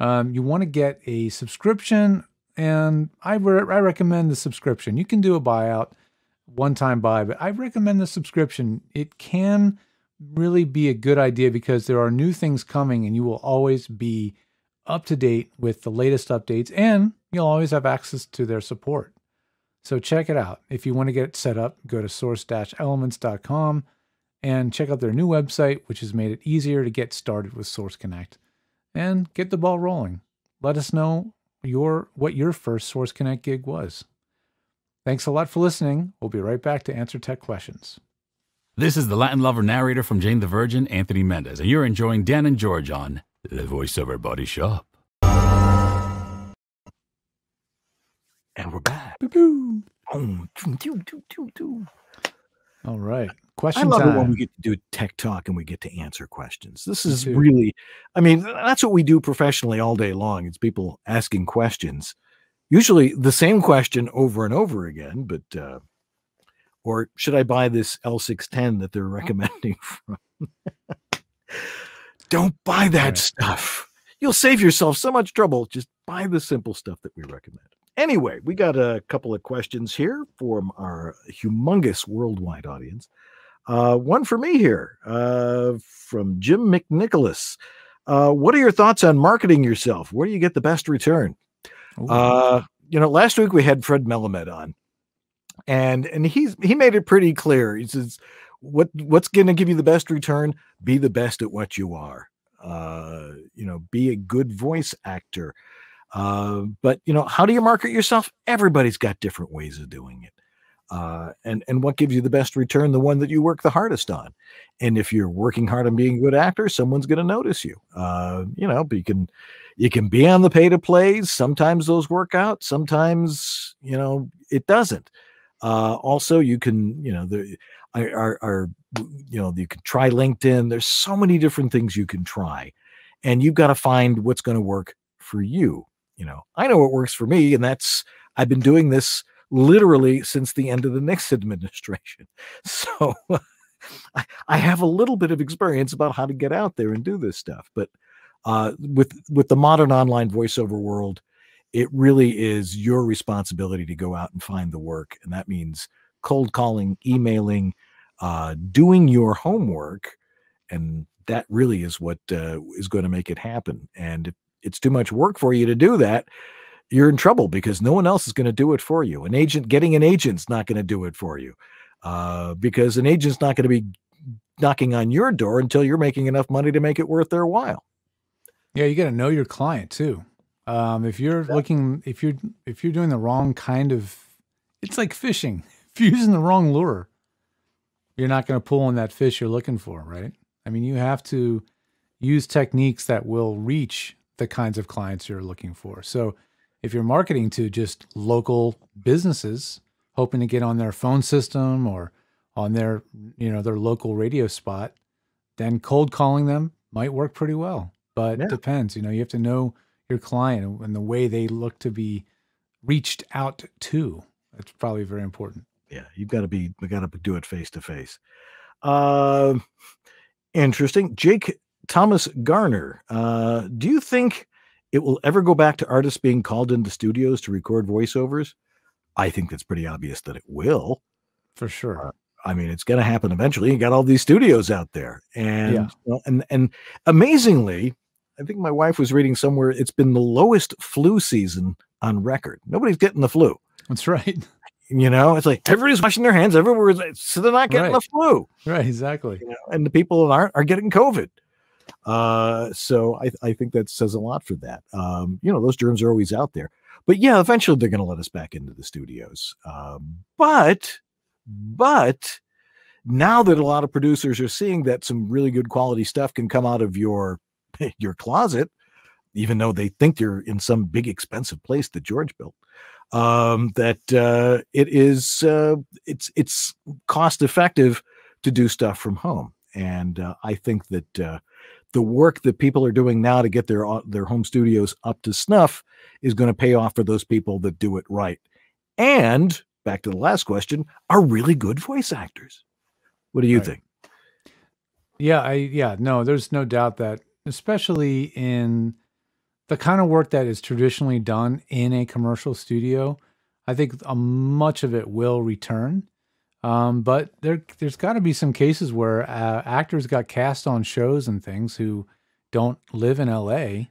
Um, you want to get a subscription, and I, re- I recommend the subscription. You can do a buyout, one time buy, but I recommend the subscription. It can really be a good idea because there are new things coming, and you will always be up to date with the latest updates, and you'll always have access to their support. So check it out. If you want to get it set up, go to source-elements.com and check out their new website, which has made it easier to get started with Source Connect and get the ball rolling. Let us know your what your first Source Connect gig was. Thanks a lot for listening. We'll be right back to answer tech questions. This is the Latin lover narrator from Jane the Virgin, Anthony Mendez, and you're enjoying Dan and George on The Voiceover Body Shop. All right. Question I love time. it when we get to do tech talk and we get to answer questions. This is really, I mean, that's what we do professionally all day long. It's people asking questions, usually the same question over and over again. But, uh, or should I buy this L610 that they're recommending from? Don't buy that Right. stuff. You'll save yourself so much trouble. Just buy the simple stuff that we recommend. Anyway, we got a couple of questions here from our humongous worldwide audience. Uh, one for me here uh, from Jim McNicholas. Uh, what are your thoughts on marketing yourself? Where do you get the best return? Uh, you know, last week we had Fred Melamed on, and and he's he made it pretty clear. He says, "What what's going to give you the best return? Be the best at what you are. Uh, you know, be a good voice actor. Uh, but you know, how do you market yourself? Everybody's got different ways of doing it. Uh, and and what gives you the best return? The one that you work the hardest on. And if you're working hard on being a good actor, someone's going to notice you. Uh, you know, but you can you can be on the pay to plays. Sometimes those work out. Sometimes you know it doesn't. Uh, also, you can you know the are, are you know you can try LinkedIn. There's so many different things you can try, and you've got to find what's going to work for you. You know, I know what works for me, and that's I've been doing this literally since the end of the Nixon administration. So I, I have a little bit of experience about how to get out there and do this stuff. But uh, with with the modern online voiceover world, it really is your responsibility to go out and find the work, and that means cold calling, emailing, uh, doing your homework, and that really is what uh, is going to make it happen. And it's too much work for you to do that, you're in trouble because no one else is going to do it for you. An agent getting an agent's not going to do it for you uh, because an agent's not going to be knocking on your door until you're making enough money to make it worth their while. Yeah, you got to know your client too. Um, if you're looking, if you're if you're doing the wrong kind of, it's like fishing. If you're using the wrong lure, you're not going to pull in that fish you're looking for, right? I mean, you have to use techniques that will reach the kinds of clients you're looking for. So, if you're marketing to just local businesses, hoping to get on their phone system or on their, you know, their local radio spot, then cold calling them might work pretty well. But it depends. You know, you have to know your client and- the way they look to be reached out to. That's probably very important. Yeah, you've got to be we got to do it face to face. Uh, interesting. Jake Thomas Garner. Uh, do you think it will ever go back to artists being called into studios to record voiceovers? I think that's pretty obvious that it will. For sure. I mean, it's going to happen eventually. You got all these studios out there, and Yeah. well, and and amazingly, I think my wife was reading somewhere it's been the lowest flu season on record. Nobody's getting the flu. That's right. You know, it's like everybody's washing their hands everywhere, so they're not getting Right. the flu. Right, exactly. You know, and the people that aren't are getting COVID. Uh, so I, I think that says a lot for that. Um, you know, those germs are always out there. But yeah, eventually they're going to let us back into the studios. Um, but, but now that a lot of producers are seeing that some really good quality stuff can come out of your your closet, even though they think you're in some big expensive place that George built, um, that uh, it is uh, it's it's cost effective to do stuff from home, and uh, I think that uh, the work that people are doing now to get their their home studios up to snuff is going to pay off for those people that do it right. And back to the last question, are really good voice actors. What do you think? Yeah, I yeah, no, there's no doubt that especially in the kind of work that is traditionally done in a commercial studio, I think uh, much of it will return. Um, but there there's got to be some cases where uh, actors got cast on shows and things who don't live in LA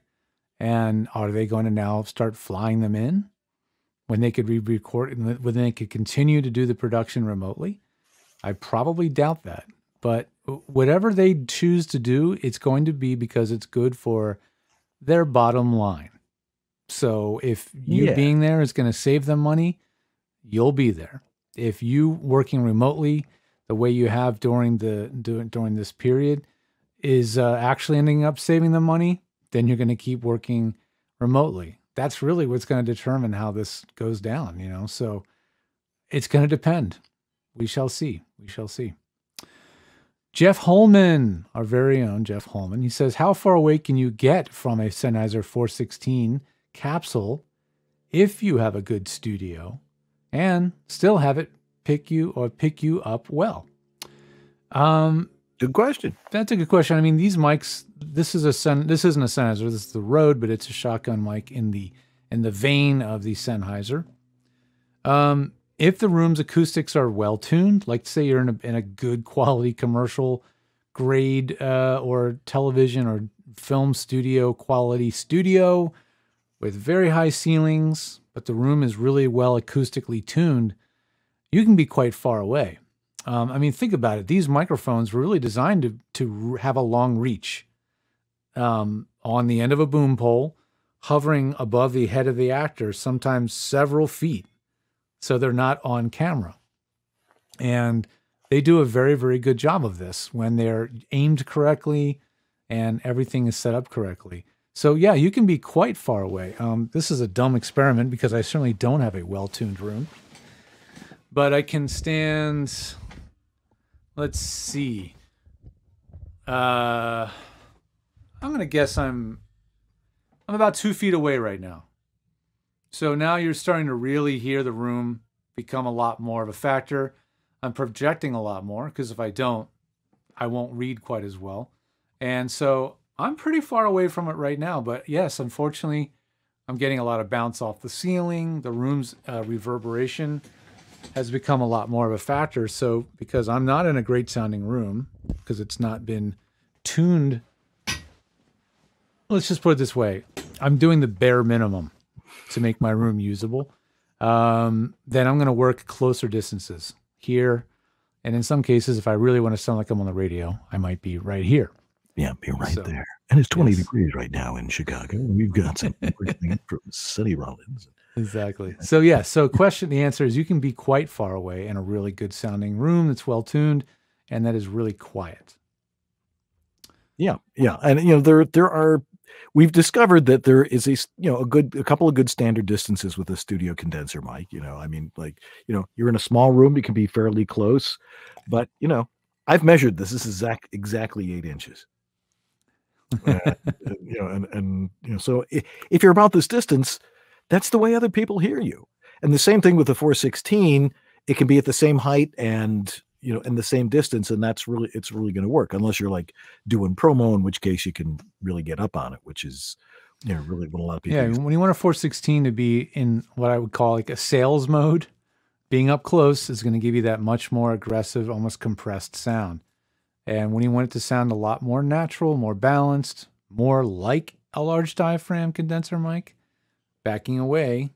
and are they going to now start flying them in when they could re-record and when they could continue to do the production remotely? I probably doubt that. But whatever they choose to do, it's going to be because it's good for their bottom line. So if you Yeah. being there is going to save them money, you'll be there. If you working remotely the way you have during the during, this period is uh, actually ending up saving them money, then you're going to keep working remotely. That's really what's going to determine how this goes down, you know. So it's going to depend. We shall see. We shall see. Jeff Holman, our very own Jeff Holman, he says, How far away can you get from a Sennheiser 416 capsule if you have a good studio and still have it pick you or pick you up well? Um, good question. That's a good question. I mean, these mics, this is a Sen, this isn't a Sennheiser, this is the Rode, but it's a shotgun mic in the in the vein of the Sennheiser. Um, if the room's acoustics are well tuned, like say you're in a, in a good quality commercial grade uh, or television or film studio quality studio with very high ceilings, but the room is really well acoustically tuned, you can be quite far away. Um, I mean, think about it. These microphones were really designed to to have a long reach. Um, on the end of a boom pole, hovering above the head of the actor, sometimes several feet, so they're not on camera. And they do a very, very good job of this when they're aimed correctly and everything is set up correctly. So yeah, you can be quite far away. Um, this is a dumb experiment because I certainly don't have a well-tuned room, but I can stand. Let's see. Uh, I'm gonna guess I'm I'm about two feet away right now. So now you're starting to really hear the room become a lot more of a factor. I'm projecting a lot more because if I don't, I won't read quite as well. And so I'm pretty far away from it right now. But yes, unfortunately, I'm getting a lot of bounce off the ceiling. The room's uh, reverberation has become a lot more of a factor. So because I'm not in a great sounding room, because it's not been tuned let's just put it this way i'm doing the bare minimum to make my room usable um, then i'm going to work closer distances here and in some cases if i really want to sound like i'm on the radio i might be right here Yeah, be right So, there. And it's 20 yes. degrees right now in Chicago. and We've got some from City Rollins. exactly so yeah so question the answer is you can be quite far away in a really good sounding room that's well tuned and that is really quiet Yeah, yeah, and you know there there are we've discovered that there is a you know a good a couple of good standard distances with a studio condenser mic. You know, I mean, like you know, you're in a small room, you can be fairly close, but you know, I've measured this. This is exact, exactly eight inches. Uh, you know, and and you know, so if, if you're about this distance, that's the way other people hear you. And the same thing with the 416, it can be at the same height and you know in the same distance, and that's really it's really going to work unless you're like doing promo, in which case you can really get up on it, which is you know really what a lot of people. Yeah, use. when you want a 416 to be in what I would call like a sales mode, being up close is going to give you that much more aggressive, almost compressed sound. And when you want it to sound a lot more natural, more balanced, more like a large diaphragm condenser mic, backing away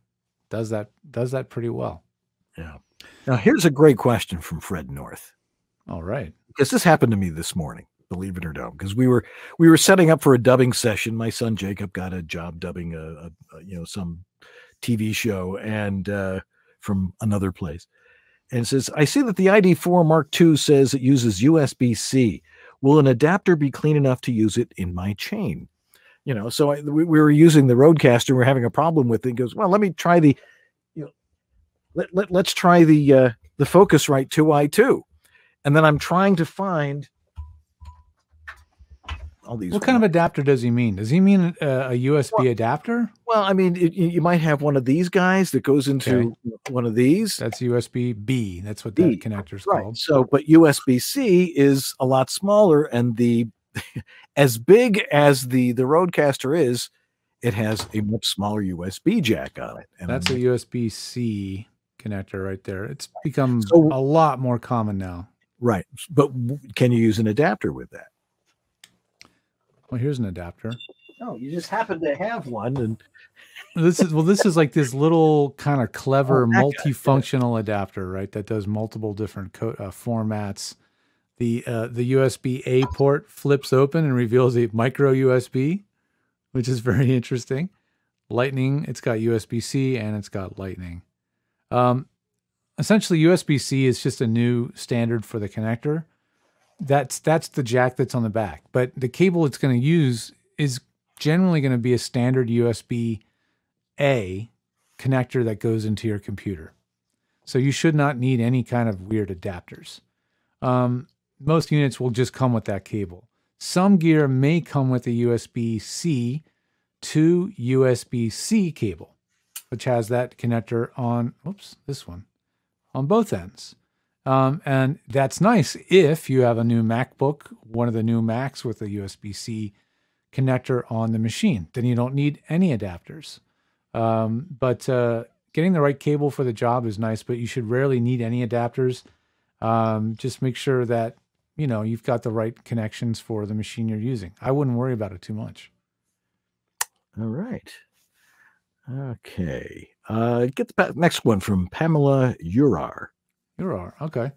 does that does that pretty well. Yeah. Now here's a great question from Fred North. All right. Because this happened to me this morning, believe it or not. Because we were we were setting up for a dubbing session. My son Jacob got a job dubbing a, a, a you know some TV show and uh, from another place and says, I see that the ID4 Mark II says it uses USB C. Will an adapter be clean enough to use it in my chain? You know, so I, we, we, were using the RodeCaster. We're having a problem with it. Goes, well, let me try the, you know, let, let, let's try the, uh, the Focusrite 2i2. And then I'm trying to find all these. What kind of adapter does he mean? Does he mean uh, a, a USB well, adapter? Well, I mean, it, you might have one of these guys that goes into okay. one of these. That's USB B. That's what B. that connector is right. called. So, but USB C is a lot smaller, and the as big as the the RodeCaster is, it has a much smaller USB jack on it. And that's a USB C connector right there. It's become so, a lot more common now. Right, but can you use an adapter with that? Well, here's an adapter. No, you just happen to have one, and this is well, this is like this little kind of clever oh, multifunctional adapter, right? That does multiple different co- uh, formats. The uh, the USB A port flips open and reveals a micro USB, which is very interesting. Lightning, it's got USB C and it's got Lightning. Um, essentially, USB C is just a new standard for the connector that's that's the jack that's on the back. But the cable it's going to use is generally going to be a standard USB A connector that goes into your computer. So you should not need any kind of weird adapters. Um, most units will just come with that cable. Some gear may come with a USB C to USB C cable, which has that connector on, oops, this one, on both ends. Um, and that's nice if you have a new MacBook, one of the new Macs with a USB C connector on the machine. Then you don't need any adapters. Um, but uh, getting the right cable for the job is nice, but you should rarely need any adapters. Um, just make sure that you know you've got the right connections for the machine you're using. I wouldn't worry about it too much. All right. Okay. Uh, get the next one from Pamela Urar. You are okay.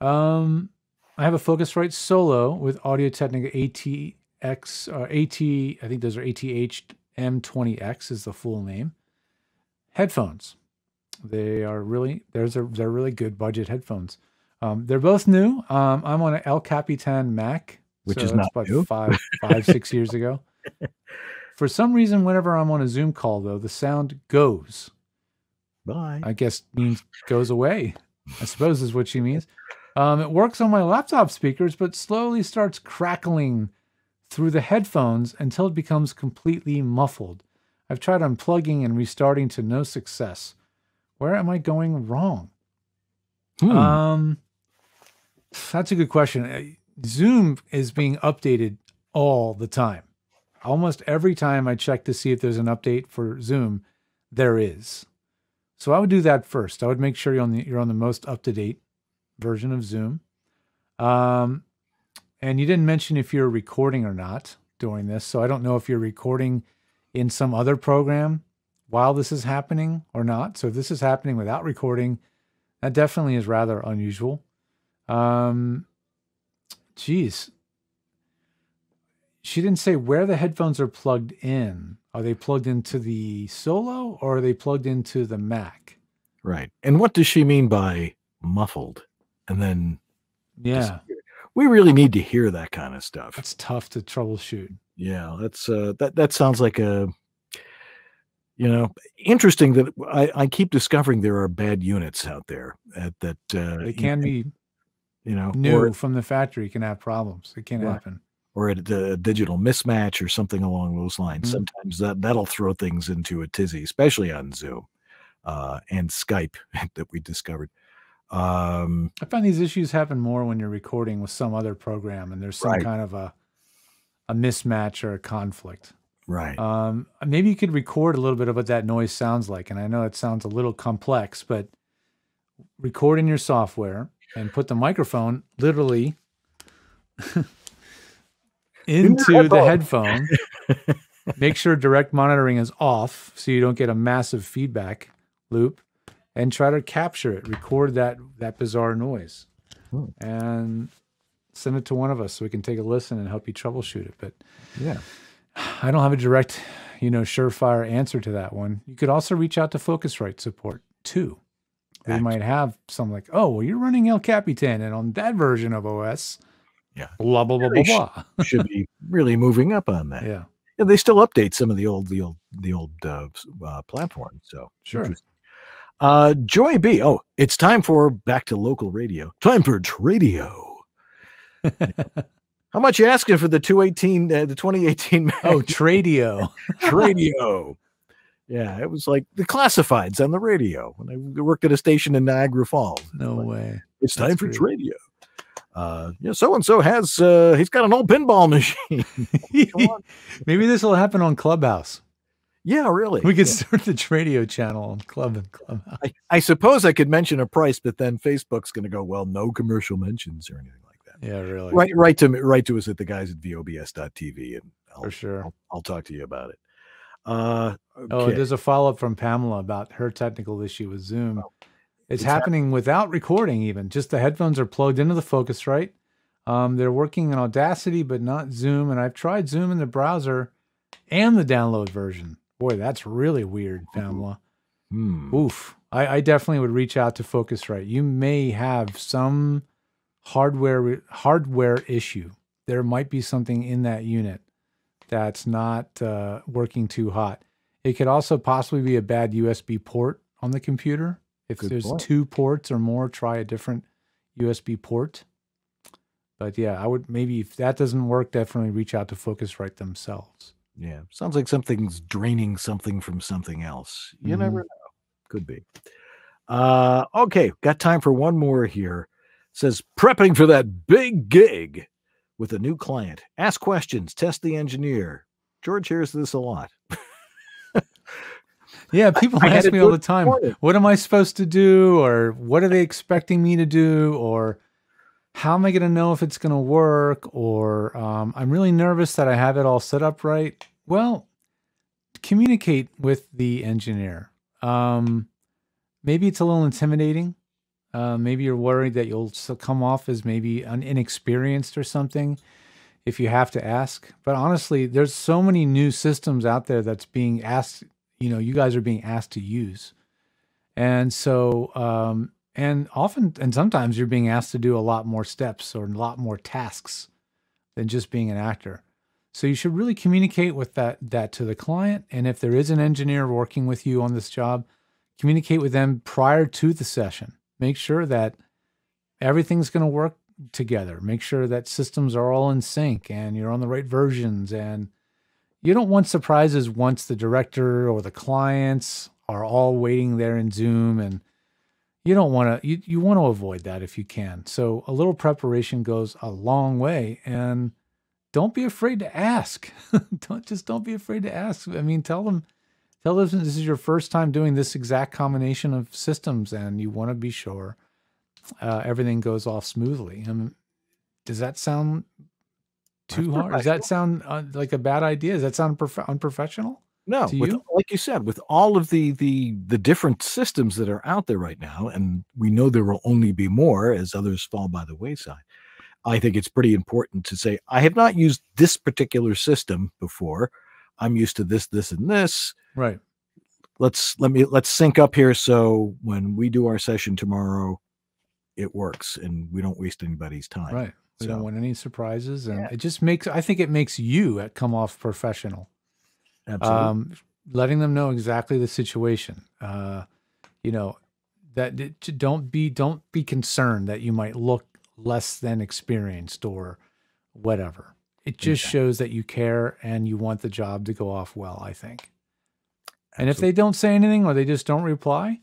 Um, I have a Focusrite Solo with Audio Technica ATX or AT. I think those are ATH M20X is the full name. Headphones. They are really there's a they're really good budget headphones. Um, they're both new. Um, I'm on an El Capitan Mac, which so is not about new. five five six years ago. For some reason, whenever I'm on a Zoom call, though, the sound goes. Bye. I guess means goes away. I suppose is what she means. Um, it works on my laptop speakers, but slowly starts crackling through the headphones until it becomes completely muffled. I've tried unplugging and restarting to no success. Where am I going wrong? Hmm. Um, that's a good question. Zoom is being updated all the time. Almost every time I check to see if there's an update for Zoom, there is. So I would do that first. I would make sure you're on the you're on the most up to date version of Zoom. Um, and you didn't mention if you're recording or not during this, so I don't know if you're recording in some other program while this is happening or not. So if this is happening without recording, that definitely is rather unusual. Um, geez, she didn't say where the headphones are plugged in. Are they plugged into the Solo or are they plugged into the Mac? Right. And what does she mean by muffled? And then yeah, we really need to hear that kind of stuff. It's tough to troubleshoot. Yeah, that's uh that that sounds like a you know interesting that I, I keep discovering there are bad units out there at, that uh, they can be you know, New or, from the factory can have problems. It can Right. happen. Or a, a digital mismatch or something along those lines. Mhm. Sometimes that that'll throw things into a tizzy, especially on Zoom uh, and Skype that we discovered. Um, I find these issues happen more when you're recording with some other program and there's some Right. kind of a a mismatch or a conflict. right. Um, maybe you could record a little bit of what that noise sounds like. And I know it sounds a little complex, but record in your software and put the microphone literally into the headphone. Make sure direct monitoring is off so you don't get a massive feedback loop and try to capture it, record that that bizarre noise. Hmm. And send it to one of us so we can take a listen and help you troubleshoot it. But yeah. I don't have a direct, you know, surefire answer to that one. You could also reach out to Focusrite support too. They might have some like, oh, well, you're running El Capitan, and on that version of OS, Yeah. blah blah blah blah blah. should be really moving up on that. Yeah. And they still update some of the old, the old, the old uh, uh, platforms. So Sure. Uh, Joy B. Oh, it's time for back to local radio. Time for radio. How much you asking for the 218, uh, the 2018 Mac Oh, Tradio. radio? Yeah, it was like the classifieds on the radio when I worked at a station in Niagara Falls. No way. It's time for great. Uh, yeah, so and so has uh, he's got an old pinball machine. Maybe this will happen on Clubhouse. yeah, really. We could Yeah. start the radio channel on Club and Clubhouse. I, I suppose I could mention a price, but then Facebook's going to go, well, no commercial mentions or anything like that. Yeah, really. Right, right to me, right to us at the guys at vobs.tv, and I'll, For sure. I'll, I'll talk to you about it. Uh, Oh, there's a follow up from Pamela about her technical issue with Zoom. Oh, It's happening without recording, even. Just the headphones are plugged into the Focusrite. Um, they're working in Audacity, but not Zoom. And I've tried Zoom in the browser and the download version. Boy, that's really weird, Pamela. Hmm. Oof. I, I definitely would reach out to Focusrite. You may have some hardware hardware issue. There might be something in that unit that's not uh, working too hot. It could also possibly be a bad USB port on the computer. If Good there's point. two ports or more, try a different USB port. But yeah, I would maybe if that doesn't work, definitely reach out to Focusrite themselves. Yeah, sounds like something's draining something from something else. You never Mhm. know. Could be. Uh, okay, got time for one more here. Says prepping for that big gig with a new client. Ask questions, test the engineer. George hears this a lot. Yeah, people I ask me all the time, morning. what am I supposed to do? Or what are they expecting me to do? Or how am I going to know if it's going to work? Or um, I'm really nervous that I have it all set up right. Well, communicate with the engineer. Um, maybe it's a little intimidating. Uh, maybe you're worried that you'll come off as maybe un- inexperienced or something if you have to ask. But honestly, there's so many new systems out there that's being asked, you know, you guys are being asked to use. And so, um, and often, and sometimes you're being asked to do a lot more steps or a lot more tasks than just being an actor. So you should really communicate with that that to the client. And if there is an engineer working with you on this job, communicate with them prior to the session. Make sure that everything's going to work together. Make sure that systems are all in sync and you're on the right versions. And you don't want surprises once the director or the clients are all waiting there in Zoom and you don't want to you, you want to avoid that if you can. So a little preparation goes a long way and don't be afraid to ask. don't just don't be afraid to ask. I mean, tell them tell them this is your first time doing this exact combination of systems and you want to be sure uh, everything goes off smoothly. I mean, does that sound too hard? Does that sound uh, like a bad idea? Does that sound prof- unprofessional? No, with, you? like you said, with all of the the the different systems that are out there right now, and we know there will only be more as others fall by the wayside. I think it's pretty important to say I have not used this particular system before. I'm used to this, this, and this. Right. Let's let me let's sync up here so when we do our session tomorrow, it works and we don't waste anybody's time. Right. We So- don't want any surprises, and it just makes. I think it makes you uh, come off professional. Absolutely. Um, letting them know exactly the situation. Uh, you know that don't be don't be concerned that you might look less than experienced or whatever. It just shows that you care and you want the job to go off well, I think. And if they don't say anything or they just don't reply,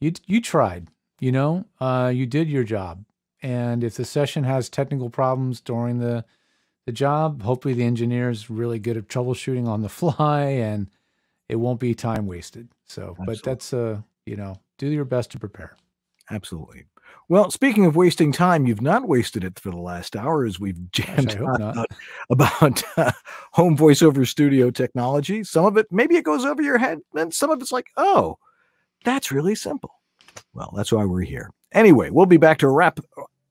you you tried, you know, uh, you did your job. And if the session has technical problems during the the job, hopefully the engineer is really good at troubleshooting on the fly and it won't be time wasted. So, Absolutely. but that's uh, you know, do your best to prepare. Absolutely. Well, speaking of wasting time, you've not wasted it for the last hour as we've jammed about, about uh, home voiceover studio technology. Some of it, maybe it goes over your head, and some of it's like, oh, that's really simple. Well, that's why we're here. Anyway, we'll be back to wrap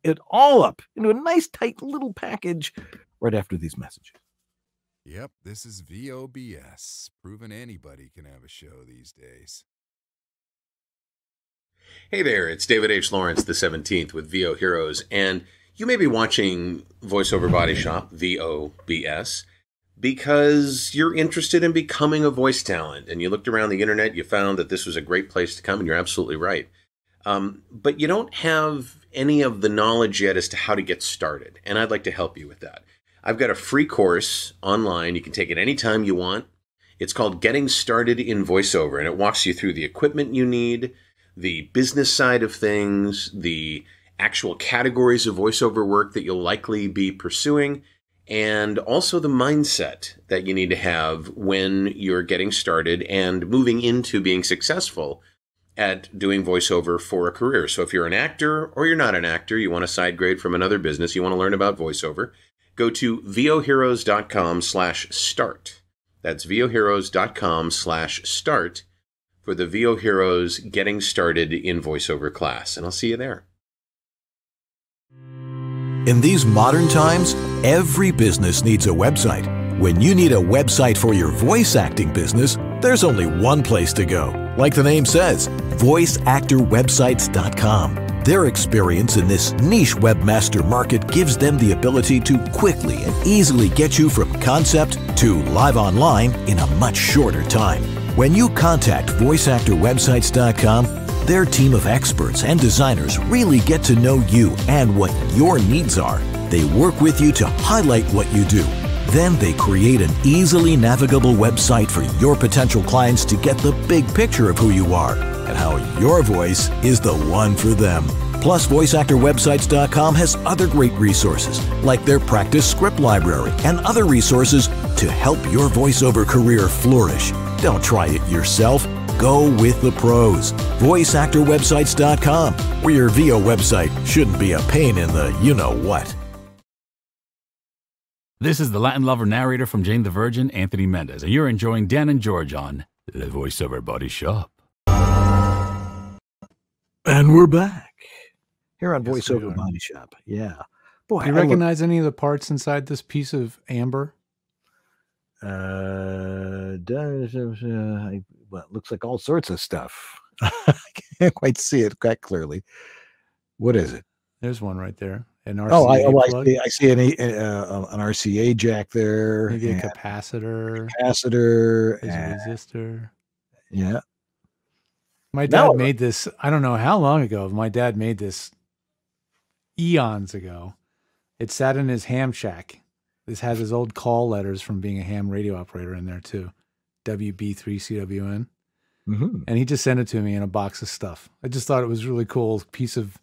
it all up into a nice, tight little package right after these messages. Yep, this is VOBS, proving anybody can have a show these days. Hey there, it's David H. Lawrence, the 17th with VO Heroes, and you may be watching VoiceOver Body Shop, VOBS, because you're interested in becoming a voice talent, and you looked around the internet, you found that this was a great place to come, and you're absolutely right. Um, but you don't have any of the knowledge yet as to how to get started, and I'd like to help you with that. I've got a free course online. You can take it anytime you want. It's called Getting Started in VoiceOver, and it walks you through the equipment you need, the business side of things, the actual categories of voiceover work that you'll likely be pursuing, and also the mindset that you need to have when you're getting started and moving into being successful at doing voiceover for a career. So if you're an actor or you're not an actor, you want a side grade from another business, you want to learn about voiceover, go to voheroes.com slash start. That's voheroes.com slash start for the VO Heroes Getting Started in VoiceOver class, and I'll see you there. In these modern times, every business needs a website. When you need a website for your voice acting business, there's only one place to go. Like the name says, voiceactorwebsites.com. Their experience in this niche webmaster market gives them the ability to quickly and easily get you from concept to live online in a much shorter time. When you contact voiceactorwebsites.com, their team of experts and designers really get to know you and what your needs are. They work with you to highlight what you do. Then they create an easily navigable website for your potential clients to get the big picture of who you are and how your voice is the one for them. Plus, VoiceActorWebsites.com has other great resources, like their practice script library and other resources to help your voiceover career flourish. Don't try it yourself. Go with the pros. VoiceActorWebsites.com, where your VO website shouldn't be a pain in the you know what. This is the Latin lover narrator from Jane the Virgin, Anthony Mendez, and you're enjoying Dan and George on The VoiceOver Body Shop. And we're back here on yes, VoiceOver Body Shop. Yeah. Boy, Do you I recognize look- any of the parts inside this piece of amber? Uh, does, uh, well, it looks like all sorts of stuff. I can't quite see it quite clearly. What is it? There's one right there. An RCA oh, I, oh, I see. I see an, uh, an RCA jack there. Maybe a capacitor. Capacitor. a resistor. Yeah. My dad made this. I don't know how long ago. My dad made this eons ago. It sat in his ham shack this has his old call letters from being a ham radio operator in there too. WB3CWN. Mm-hmm. And he just sent it to me in a box of stuff. I just thought it was really cool piece of,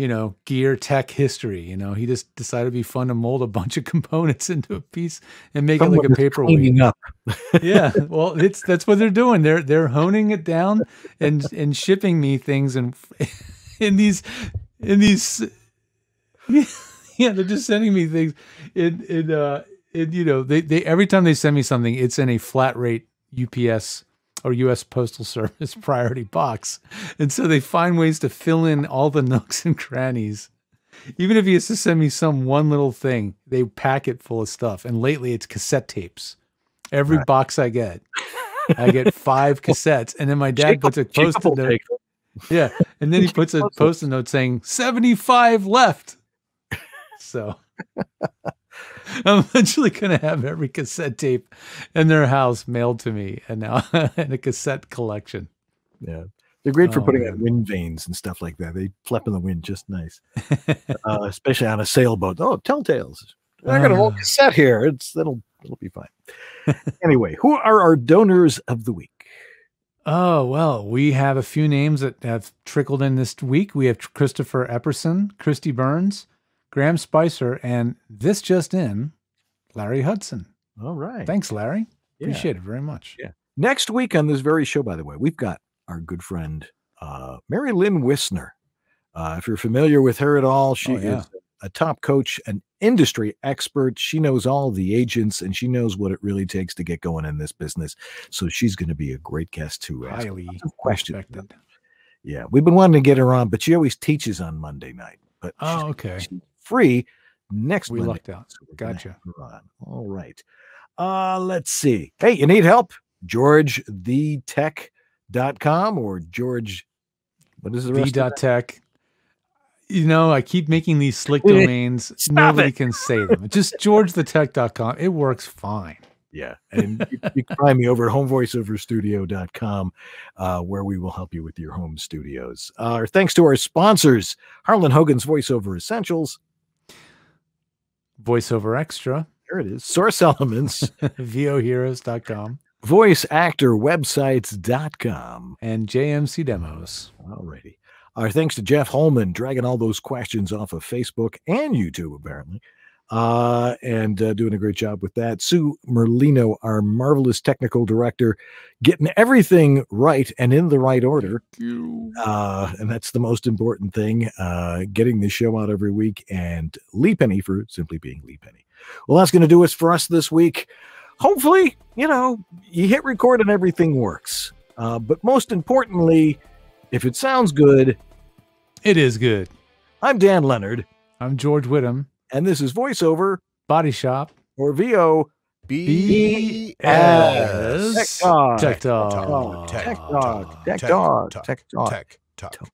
you know, gear tech history. You know, he just decided it'd be fun to mold a bunch of components into a piece and make Someone it like a paperweight. Up. yeah, well, it's that's what they're doing. They're they're honing it down and and shipping me things and in these in these yeah, they're just sending me things in in uh you know they they every time they send me something, it's in a flat rate UPS or U.S. Postal Service priority box, and so they find ways to fill in all the nooks and crannies. Even if he has to send me some one little thing, they pack it full of stuff. And lately, it's cassette tapes. Every right. box I get, I get five cassettes, and then my dad puts a post-it note. Yeah, and then he puts a post-it note saying seventy-five left. So I'm eventually going to have every cassette tape in their house mailed to me and now in a cassette collection. Yeah. They're great for Oh, putting man. out wind vanes and stuff like that. They flap in the wind just nice, uh, especially on a sailboat. Oh, telltales! I got a whole Ah. cassette here. It's that'll it'll be fine. anyway, who are our donors of the week? Oh, well, we have a few names that have trickled in this week. We have Christopher Epperson, Christy Burns, Graham Spicer, and this just in, Larry Hudson. All right. Thanks, Larry. Yeah. Appreciate it very much. Yeah. Next week on this very show, by the way, we've got our good friend uh, Mary Lynn Wissner. Uh, if you're familiar with her at all, she Oh, yeah. is a top coach, an industry expert. She knows all the agents and she knows what it really takes to get going in this business. So she's going to be a great guest to ask Highly questions. Yeah, we've been wanting to get her on, but she always teaches on Monday night. But Oh, okay. Free next We Monday. lucked out. so Gotcha. have her on. All right. Uh, let's see. Hey, you need help? GeorgeTheTech.com or George, what is the rest? V of tech. You know, I keep making these slick domains. Nobody it. can say them. Just georgethetech.com. It works fine. Yeah. And you, you can find me over at homevoiceoverstudio.com, uh, where we will help you with your home studios. Uh, thanks to our sponsors, Harlan Hogan's Voiceover Essentials. VoiceOverXtra, There it is. Source Elements, voheroes.com, voiceactorwebsites.com. and JMC Demos. Alrighty. Our thanks to Jeff Holman dragging all those questions off of Facebook and YouTube, apparently, uh, and uh, doing a great job with that. Sue Merlino, our marvelous technical director, getting everything right and in the right order. Uh, and that's the most important thing. Uh, getting the show out every week, and Lee Penny for simply being Lee Penny. Well, that's going to do us for us this week. Hopefully, you know, you hit record and everything works. Uh, but most importantly, if it sounds good, It is good. I'm Dan Lenard, I'm George Whittam, and this is voiceover Body Shop. or VO BS. Tech Talk. Tech Talk. Tech Talk. Tech Talk. Tech Talk. Tech Talk. Tech Talk.